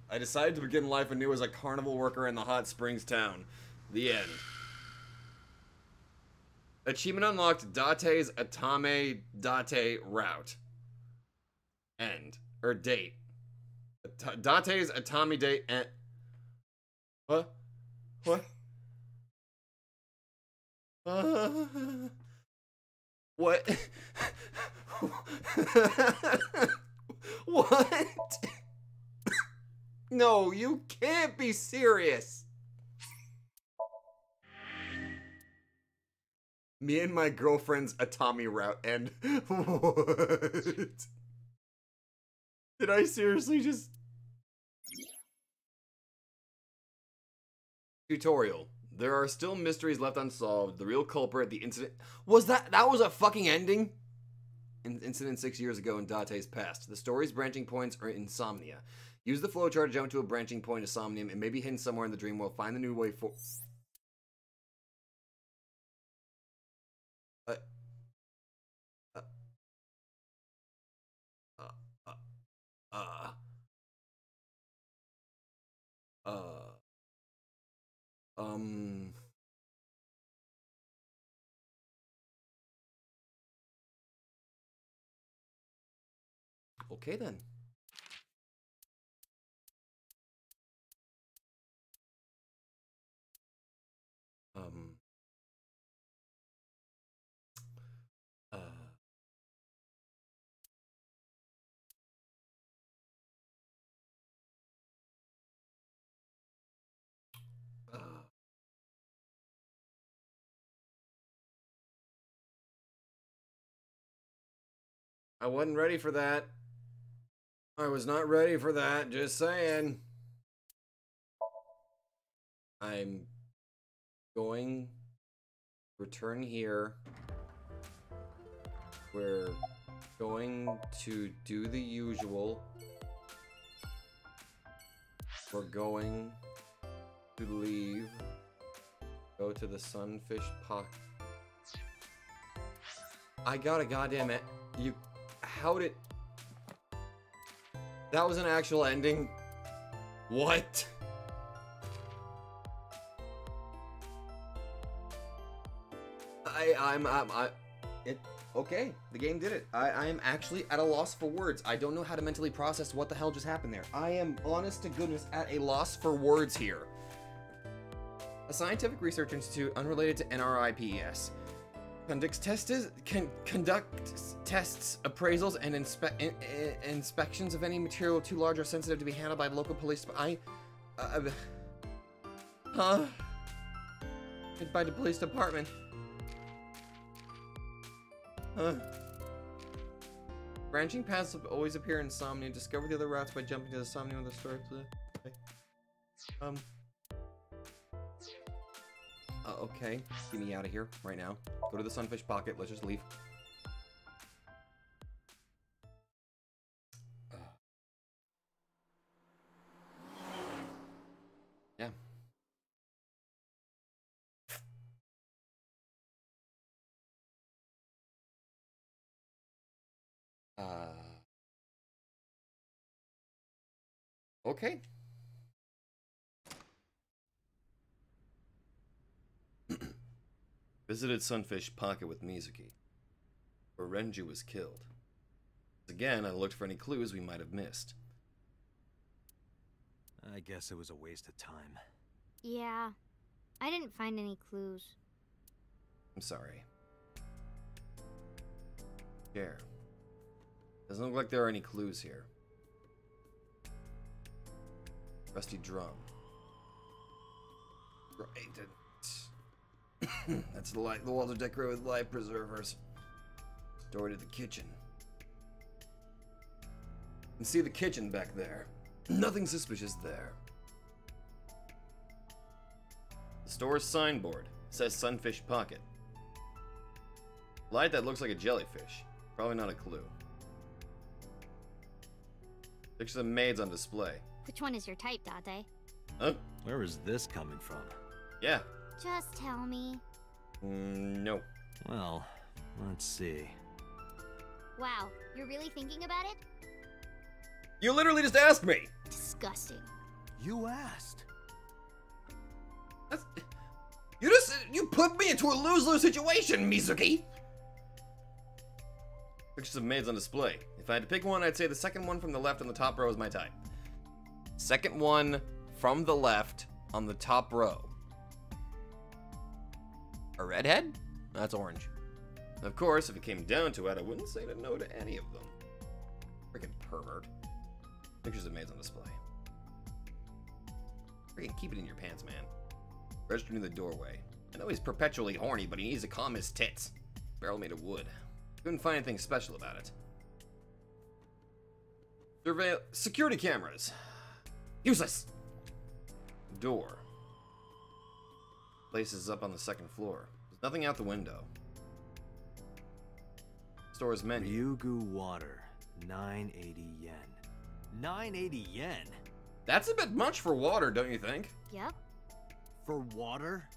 I decided to begin life anew as a carnival worker in the hot springs town. The end. Achievement unlocked Date's Atami Date route. End. Or date. At- Date's Atami date and. What? What? Uh, what? what? no, you can't be serious. Me and my girlfriend's Atami route and what? Did I seriously just Tutorial. There are still mysteries left unsolved. The real culprit, the incident was that that was a fucking ending. In, incident six years ago in Date's past. The story's branching points are insomnia. Use the flowchart to jump to a branching point of somnium and maybe hidden somewhere in the dream world. Find the new way for. Uh, uh, uh, uh, uh, uh, um. Okay then. I wasn't ready for that. I was not ready for that, just saying. I'm going return here. We're going to do the usual. We're going to leave. Go to the sunfish pocket. I got a goddamn it. You. How did. That was an actual ending? What? I, I'm, I'm, I, it, okay, the game did it. I, I am actually at a loss for words. I don't know how to mentally process what the hell just happened there. I am, honest to goodness, at a loss for words here. A scientific research institute unrelated to NRIPS conducts tests, can conduct tests, appraisals, and inspe in, in, inspections of any material too large or sensitive to be handled by local police. I, uh, huh? By the police department. Huh. Branching paths always appear in Insomnia. Discover the other routes by jumping to the Somnia with the story. Um. Uh, okay, get me out of here right now. Go to the sunfish pocket. Let's just leave. Yeah. Uh. Okay. Visited Sunfish Pocket with Mizuki, where Renju was killed. Again, I looked for any clues we might have missed. I guess it was a waste of time. Yeah. I didn't find any clues. I'm sorry. Here. Doesn't look like there are any clues here. Rusty drum. Right. That's the light. The walls are decorated with life preservers. Door to the kitchen. You can see the kitchen back there. Nothing suspicious there. The store's signboard says Sunfish Pocket. Light that looks like a jellyfish. Probably not a clue. Pictures of maids on display. Which one is your type, Date? Huh? Where is this coming from? Yeah. Just tell me. Mm, no. Well, let's see. Wow, you're really thinking about it? You literally just asked me! Disgusting. You asked. That's, you just you put me into a lose-lose situation, Mizuki. Pictures of maids on display. If I had to pick one, I'd say the second one from the left on the top row is my type. Second one from the left on the top row. A redhead? That's orange. Of course, if it came down to it, I wouldn't say no to any of them. Freaking pervert. Pictures of maids on display. Freaking keep it in your pants, man. Registered in the doorway. I know he's perpetually horny, but he needs to calm his tits. Barrel made of wood. Couldn't find anything special about it. Surveil security cameras. Useless. Door. Place is up on the second floor. There's nothing out the window. Store's menu. Ryugu water, 980 yen. 980 yen? That's a bit much for water, don't you think? Yep. For water?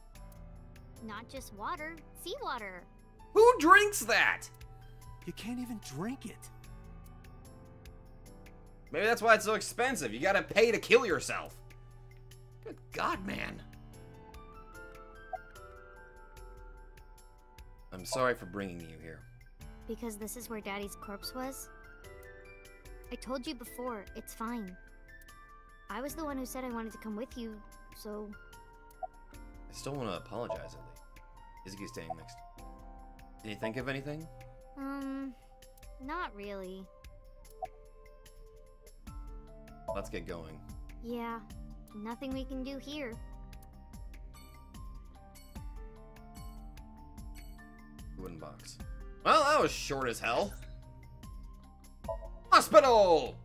Not just water, seawater. Who drinks that? You can't even drink it. Maybe that's why it's so expensive. You gotta pay to kill yourself. Good God, man. I'm sorry for bringing you here. Because this is where Daddy's corpse was? I told you before, it's fine. I was the one who said I wanted to come with you, so. I still want to apologize, Ellie. Mizuki's staying next. Did you think of anything? Um, not really. Let's get going. Yeah, nothing we can do here. Wooden box. Well, that was short as hell. Hospital!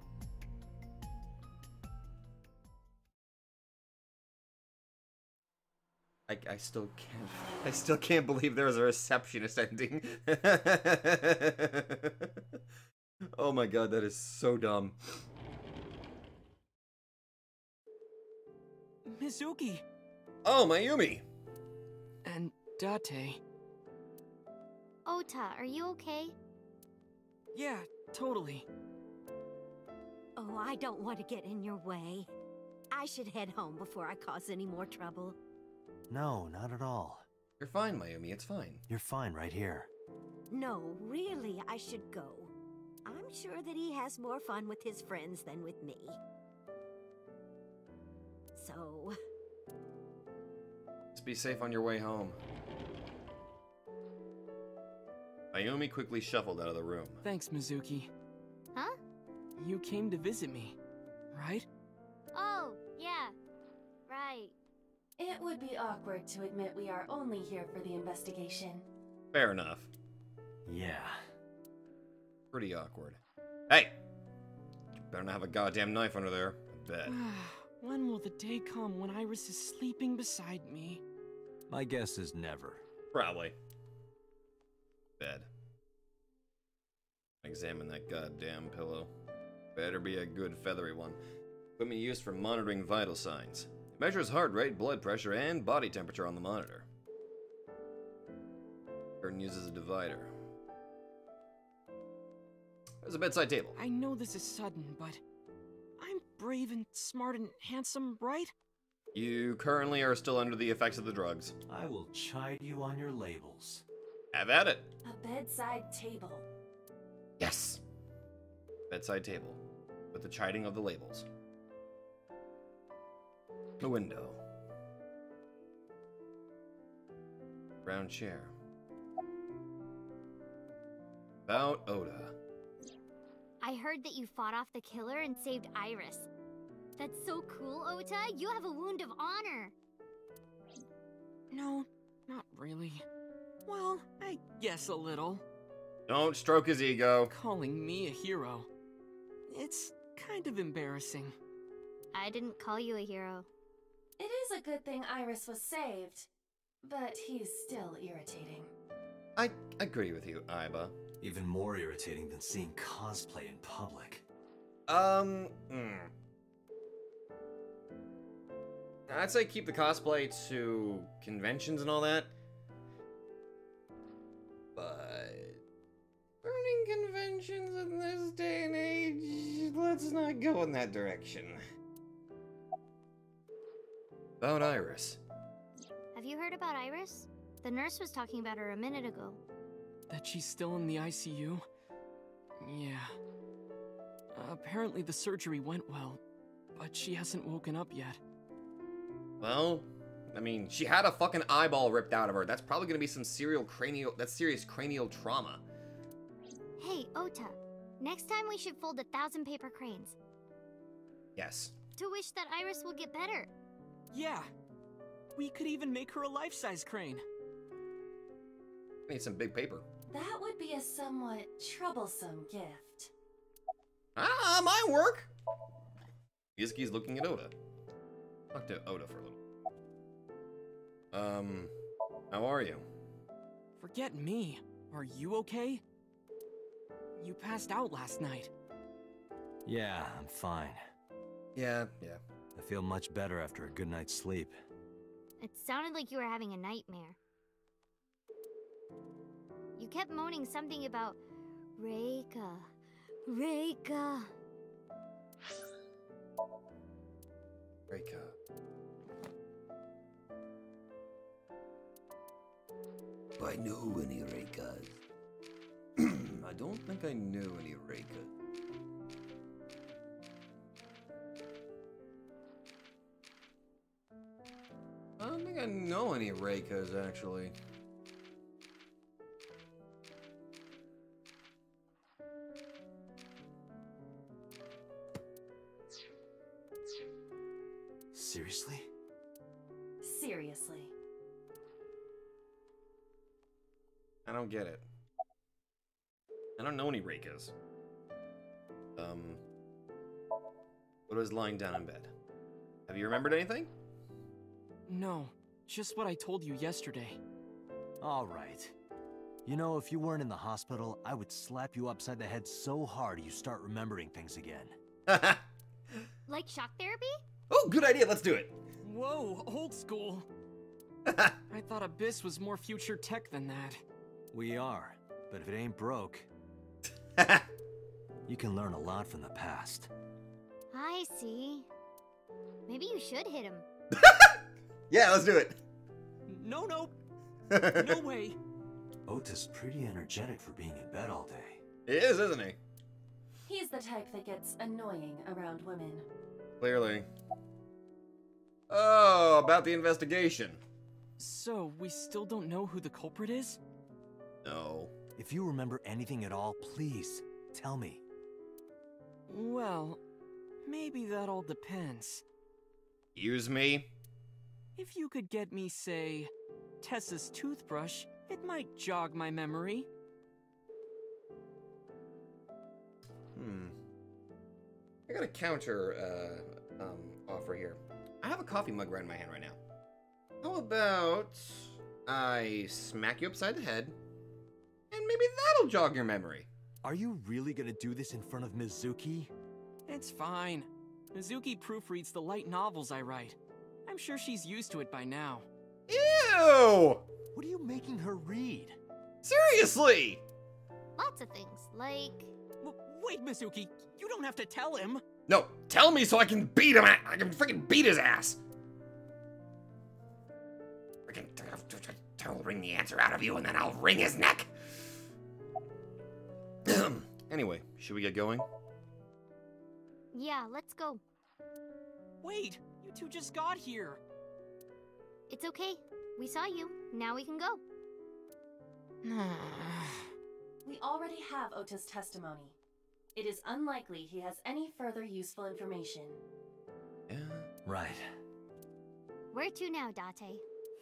I, I still can't I still can't believe there was a receptionist ending. oh my god, that is so dumb. Mizuki Oh, Mayumi! and Date. Ota, are you okay? Yeah, totally. Oh, I don't want to get in your way. I should head home before I cause any more trouble. No, not at all. You're fine, Mayumi, it's fine. You're fine right here. No, really, I should go. I'm sure that he has more fun with his friends than with me. So, Just be safe on your way home. Mayumi quickly shuffled out of the room. Thanks, Mizuki. Huh? You came to visit me, right? Oh, yeah. Right. It would be awkward to admit we are only here for the investigation. Fair enough. Yeah. Pretty awkward. Hey! You better not have a goddamn knife under there. I bet. when will the day come when Iris is sleeping beside me? My guess is never. Probably. Bed. Examine that goddamn pillow. Better be a good feathery one. Equipment used for monitoring vital signs. It measures heart rate, blood pressure, and body temperature on the monitor. Curtain uses a divider. There's a bedside table. I know this is sudden, but I'm brave and smart and handsome, right? You currently are still under the effects of the drugs. I will chide you on your labels. Have at it. A bedside table. Yes. Bedside table. With the chiding of the labels. A window. Round chair. About Ota. I heard that you fought off the killer and saved Iris. That's so cool, Ota. You have a wound of honor. No, not really. Well, I guess a little. Don't stroke his ego. Calling me a hero. It's kind of embarrassing. I didn't call you a hero. It is a good thing Iris was saved, but he's still irritating. I agree with you, Aiba. Even more irritating than seeing cosplay in public. Um, hmm. I'd say keep the cosplay to conventions and all that. Conventions in this day and age, let's not go in that direction. About Iris. Have you heard about Iris? The nurse was talking about her a minute ago. That she's still in the ICU? Yeah. apparently the surgery went well, but she hasn't woken up yet. Well, I mean, she had a fucking eyeball ripped out of her. That's probably gonna be some serial cranial. That's serious cranial trauma. Hey, Ota. Next time we should fold a thousand paper cranes Yes. to wish that Iris will get better. Yeah. We could even make her a life-size crane. Need some big paper. That would be a somewhat troublesome gift. Ah, my work! Mizuki's looking at Ota. Talk to Ota for a little. Um, how are you? Forget me. Are you okay? You passed out last night. Yeah, I'm fine. Yeah, yeah. I feel much better after a good night's sleep. It sounded like you were having a nightmare. You kept moaning something about Reika. Reika. Reika. Do I know any Reikas? I don't think I know any Reikas. I don't think I know any Reikas, actually. Was lying down in bed? Have you remembered anything? No, just what I told you yesterday. All right. You know, if you weren't in the hospital, I would slap you upside the head so hard you start remembering things again. Like shock therapy? Oh, good idea. Let's do it. Whoa, old school. I thought ABIS was more future tech than that. We are, but if it ain't broke, you can learn a lot from the past. I see. Maybe you should hit him. Yeah, let's do it. No, no, no way. Ota's pretty energetic for being in bed all day. He is, isn't he? He's the type that gets annoying around women. Clearly. Oh, about the investigation. So, we still don't know who the culprit is? No. If you remember anything at all, please tell me. Well, maybe that all depends. Use me? If you could get me, say, Tessa's toothbrush, it might jog my memory. Hmm. I got a counter uh, um, offer here. I have a coffee mug right in my hand right now. How about I smack you upside the head, and maybe that'll jog your memory. Are you really gonna do this in front of Mizuki? It's fine. Mizuki proofreads the light novels I write. I'm sure she's used to it by now. Ew! What are you making her read? Seriously! Lots of things, like. W wait, Mizuki, you don't have to tell him. No, tell me so I can beat him. At, I can freaking beat his ass. Freaking, I'll wring the answer out of you, and then I'll wring his neck. anyway, should we get going? Yeah, let's go. Wait, you two just got here. It's okay. We saw you. Now we can go. We already have Ota's testimony. It is unlikely he has any further useful information. Yeah. Right. Where to now, Date?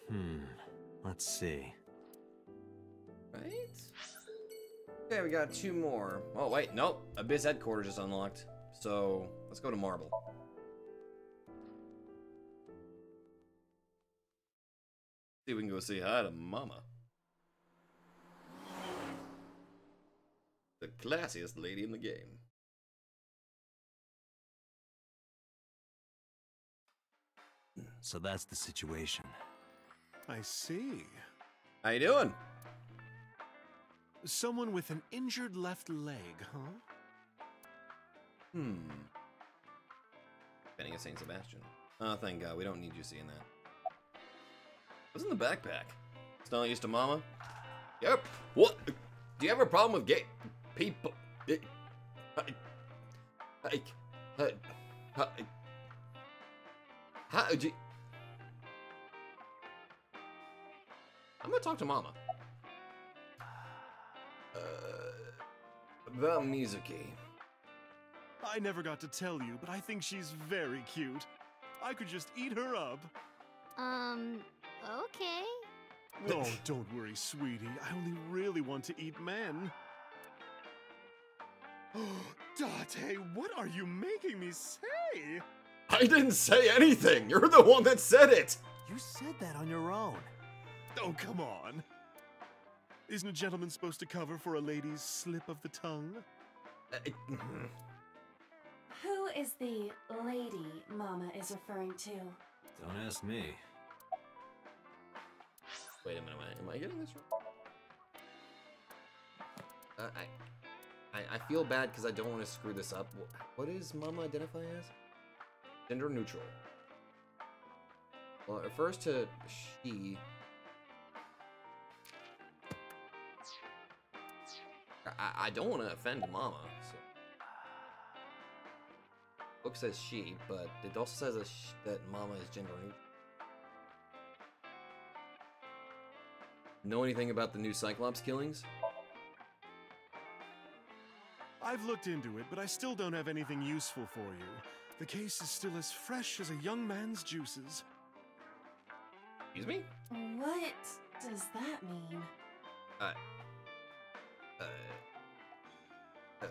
Hmm. Let's see. Right? Okay, we got two more. Oh, wait, nope. ABIS headquarters is unlocked. So, let's go to Marble. See if we can go say hi to Mama. The classiest lady in the game. So that's the situation. I see. How you doing? Someone with an injured left leg, huh? Hmm. Benning of St. Sebastian. Oh, thank God. We don't need you seeing that. What's in the backpack? It's not used to Mama? Yep. What? Do you have a problem with gay people? I, how do you... I'm gonna talk to Mama. Uh, about Mizuki. I never got to tell you, but I think she's very cute. I could just eat her up. Um, okay. Oh, don't worry, sweetie. I only really want to eat men. Date, what are you making me say? I didn't say anything. You're the one that said it. You said that on your own. Oh, come on. Isn't a gentleman supposed to cover for a lady's slip of the tongue? Uh, Who is the lady Mama is referring to? Don't ask me. Wait a minute. Am I, am I getting this wrong? Uh, I, I, I feel bad because I don't want to screw this up. Wh- What is Mama identify as? Gender neutral. Well, it refers to she. I, I don't want to offend Mama. So. Book says she, but it also says that, sh- that Mama is gender neutral. Know anything about the new Cyclops killings? I've looked into it, but I still don't have anything useful for you. The case is still as fresh as a young man's juices. Excuse me? What does that mean? Uh. Uh. Uh.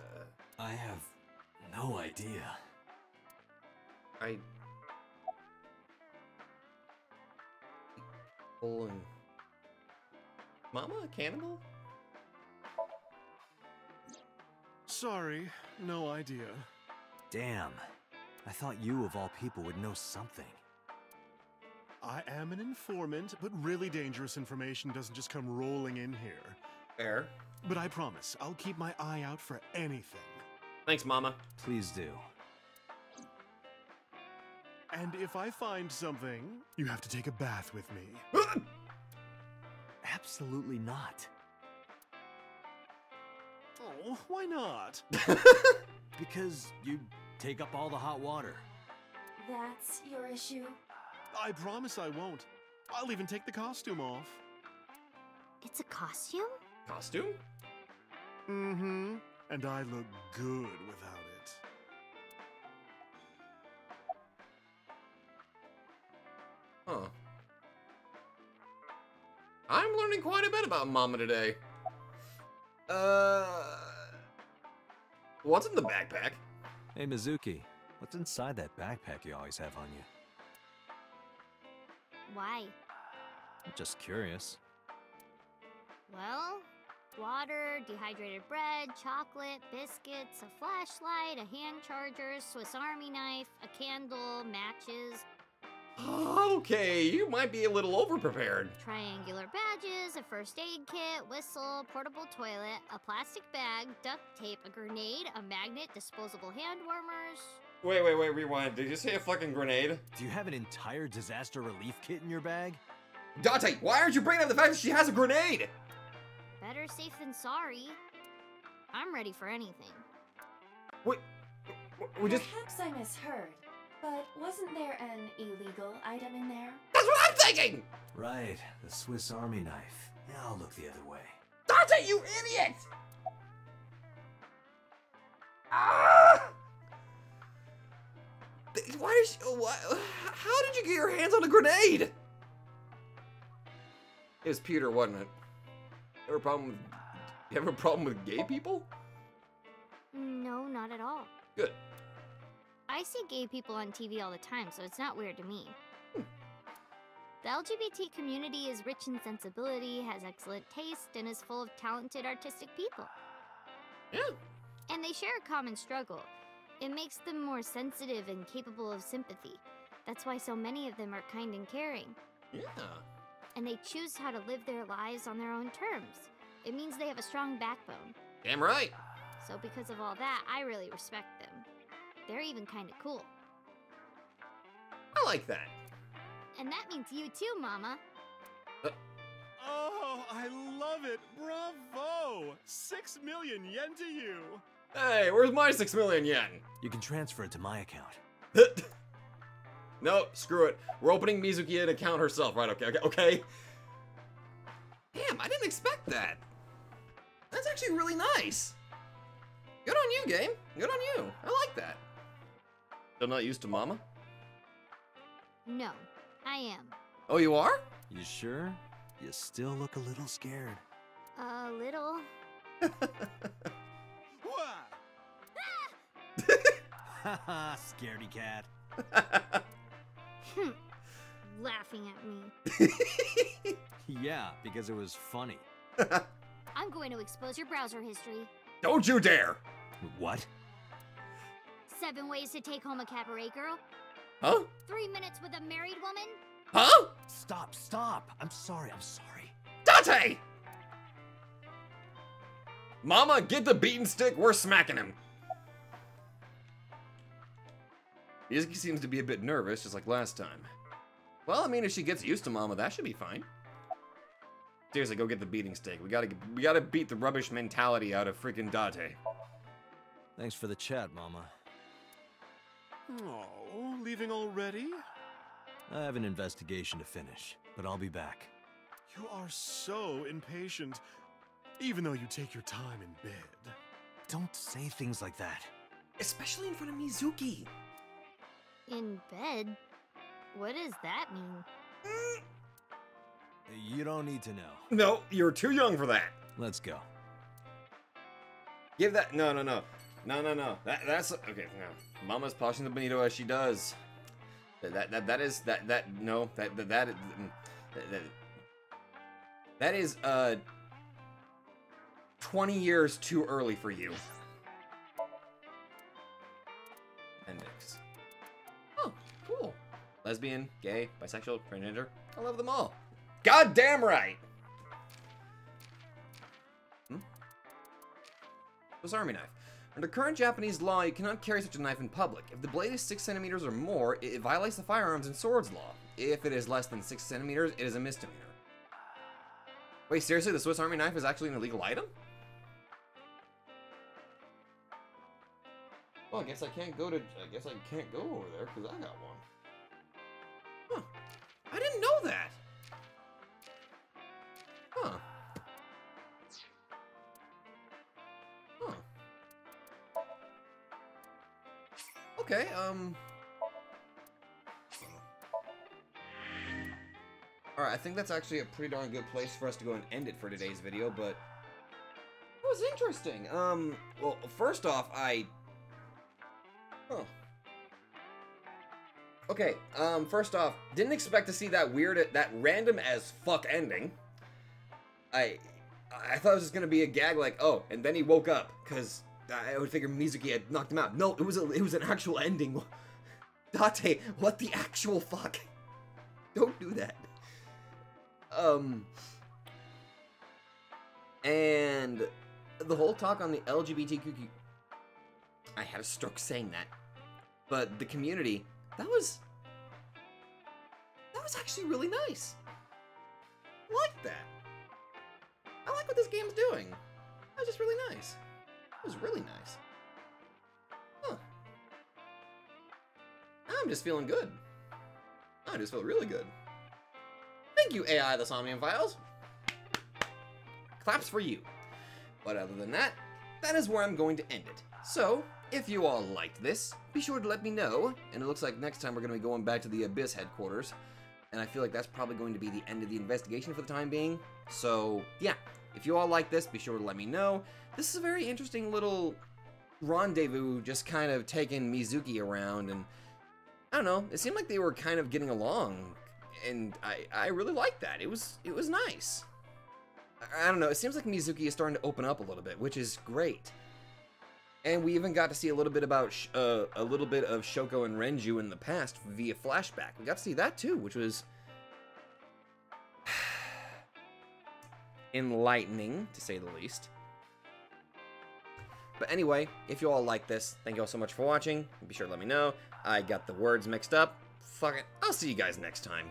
I have no idea. I. Bull. Mama a cannibal? Sorry, no idea. Damn. I thought you, of all people, would know something. I am an informant, but really dangerous information doesn't just come rolling in here. Fair. But I promise, I'll keep my eye out for anything. Thanks, Mama. Please do. And if I find something, you have to take a bath with me. Absolutely not. Oh, why not? Because you take up all the hot water. That's your issue? I promise I won't. I'll even take the costume off. It's a costume? Costume? Mm-hmm. And I look good without Huh. I'm learning quite a bit about Mama today. Uh. What's in the backpack? Hey, Mizuki, what's inside that backpack you always have on you? Why? I'm just curious. Well, water, dehydrated bread, chocolate, biscuits, a flashlight, a hand charger, Swiss Army knife, a candle, matches, Okay, you might be a little overprepared. triangular badges, a first aid kit, whistle, portable toilet, a plastic bag, duct tape, a grenade, a magnet, disposable hand warmers. Wait, wait, wait, rewind. Did you say a fucking grenade? Do you have an entire disaster relief kit in your bag? Date, why aren't you bringing up the fact that she has a grenade? Better safe than sorry. I'm ready for anything. Wait, we just. Perhaps I misheard, but wasn't there an illegal item in there? That's what I'm thinking! Right, the Swiss Army knife. Yeah, I'll look the other way. Date, you idiot! Ah! Th- Why did you, why, How did you get your hands on a grenade? It was Pewter, wasn't it? You have a problem with, you have a problem with gay people? No, not at all. Good. I see gay people on TV all the time, so it's not weird to me. The LGBT community is rich in sensibility, has excellent taste, and is full of talented artistic people. Yeah. And they share a common struggle. It makes them more sensitive and capable of sympathy. That's why so many of them are kind and caring. Yeah. And they choose how to live their lives on their own terms. It means they have a strong backbone. Damn right. So, because of all that, I really respect them. They're even kind of cool. I like that. And that means you too, Mama. Uh. Oh, I love it! Bravo! Six million yen to you! Hey, where's my six million yen? You can transfer it to my account. no, screw it. We're opening Mizuki an account herself, right? Okay, okay, okay. Damn, I didn't expect that. That's actually really nice. Good on you, game. Good on you. I like that. Still not used to Mama? No, I am. Oh, you are? You sure? You still look a little scared. A little. Haha, scaredy cat. Laughing at me. yeah, because it was funny. I'm going to expose your browser history. Don't you dare! What? Seven ways to take home a cabaret girl. Huh? Three minutes with a married woman. Huh? Stop, stop. I'm sorry, I'm sorry. Date! Mama, get the beaten stick. We're smacking him. Mizuki seems to be a bit nervous, just like last time. Well, I mean, if she gets used to Mama, that should be fine. Seriously, go get the beating stick. We gotta, we gotta beat the rubbish mentality out of freaking Date. Thanks for the chat, Mama. Oh, leaving already? I have an investigation to finish, but I'll be back. You are so impatient, even though you take your time in bed. Don't say things like that. Especially in front of Mizuki. In bed? What does that mean? You don't need to know. No, you're too young for that. Let's go. Give that. No, no, no. No, no, no. That, that's. Okay, no. Mama's polishing the bonito as she does. That, that, that, is. That, that, no. That, that, that, that, that, that is, uh. 20 years too early for you. Appendix. Oh, cool. Lesbian, gay, bisexual, transgender. I love them all. God damn right! Hmm? Swiss Army knife. Under current Japanese law, you cannot carry such a knife in public. If the blade is 6 centimeters or more, it violates the firearms and swords law. If it is less than 6 centimeters, it is a misdemeanor. Wait, seriously? The Swiss Army knife is actually an illegal item? Well, I guess I can't go to. I guess I can't go over there because I got one. Huh. I didn't know that. Okay, um. Alright, I think that's actually a pretty darn good place for us to go and end it for today's video, but it was interesting. Um, well, first off, I Huh. Okay, um, first off, didn't expect to see that weird, that random as fuck ending. I, I thought it was just gonna be a gag like, oh, and then he woke up, cause I would figure Mizuki had knocked him out. No, it was a, it was an actual ending. Date, what the actual fuck? Don't do that. Um, and the whole talk on the LGBTQ I had a stroke saying that. But the community, that was that was actually really nice. I like that. I like what this game's doing. That was just really nice. Was really nice. Huh. I'm just feeling good. I just feel really good. Thank you, AI the Somnium Files. Claps for you. But other than that, that is where I'm going to end it. So, if you all liked this, be sure to let me know. And it looks like next time we're going to be going back to the ABIS headquarters. And I feel like that's probably going to be the end of the investigation for the time being. So, yeah. If you all like this, be sure to let me know. This is a very interesting little rendezvous, just kind of taking Mizuki around. And, I don't know, it seemed like they were kind of getting along. And I, I really liked that. It was, it was nice. I don't know, it seems like Mizuki is starting to open up a little bit, which is great. And we even got to see a little bit about uh, a little bit of Shoko and Renju in the past via flashback. We got to see that too, which was enlightening to say the least. But anyway, if you all like this, thank you all so much for watching. Be sure to let me know. I got the words mixed up. Fuck it. I'll see you guys next time.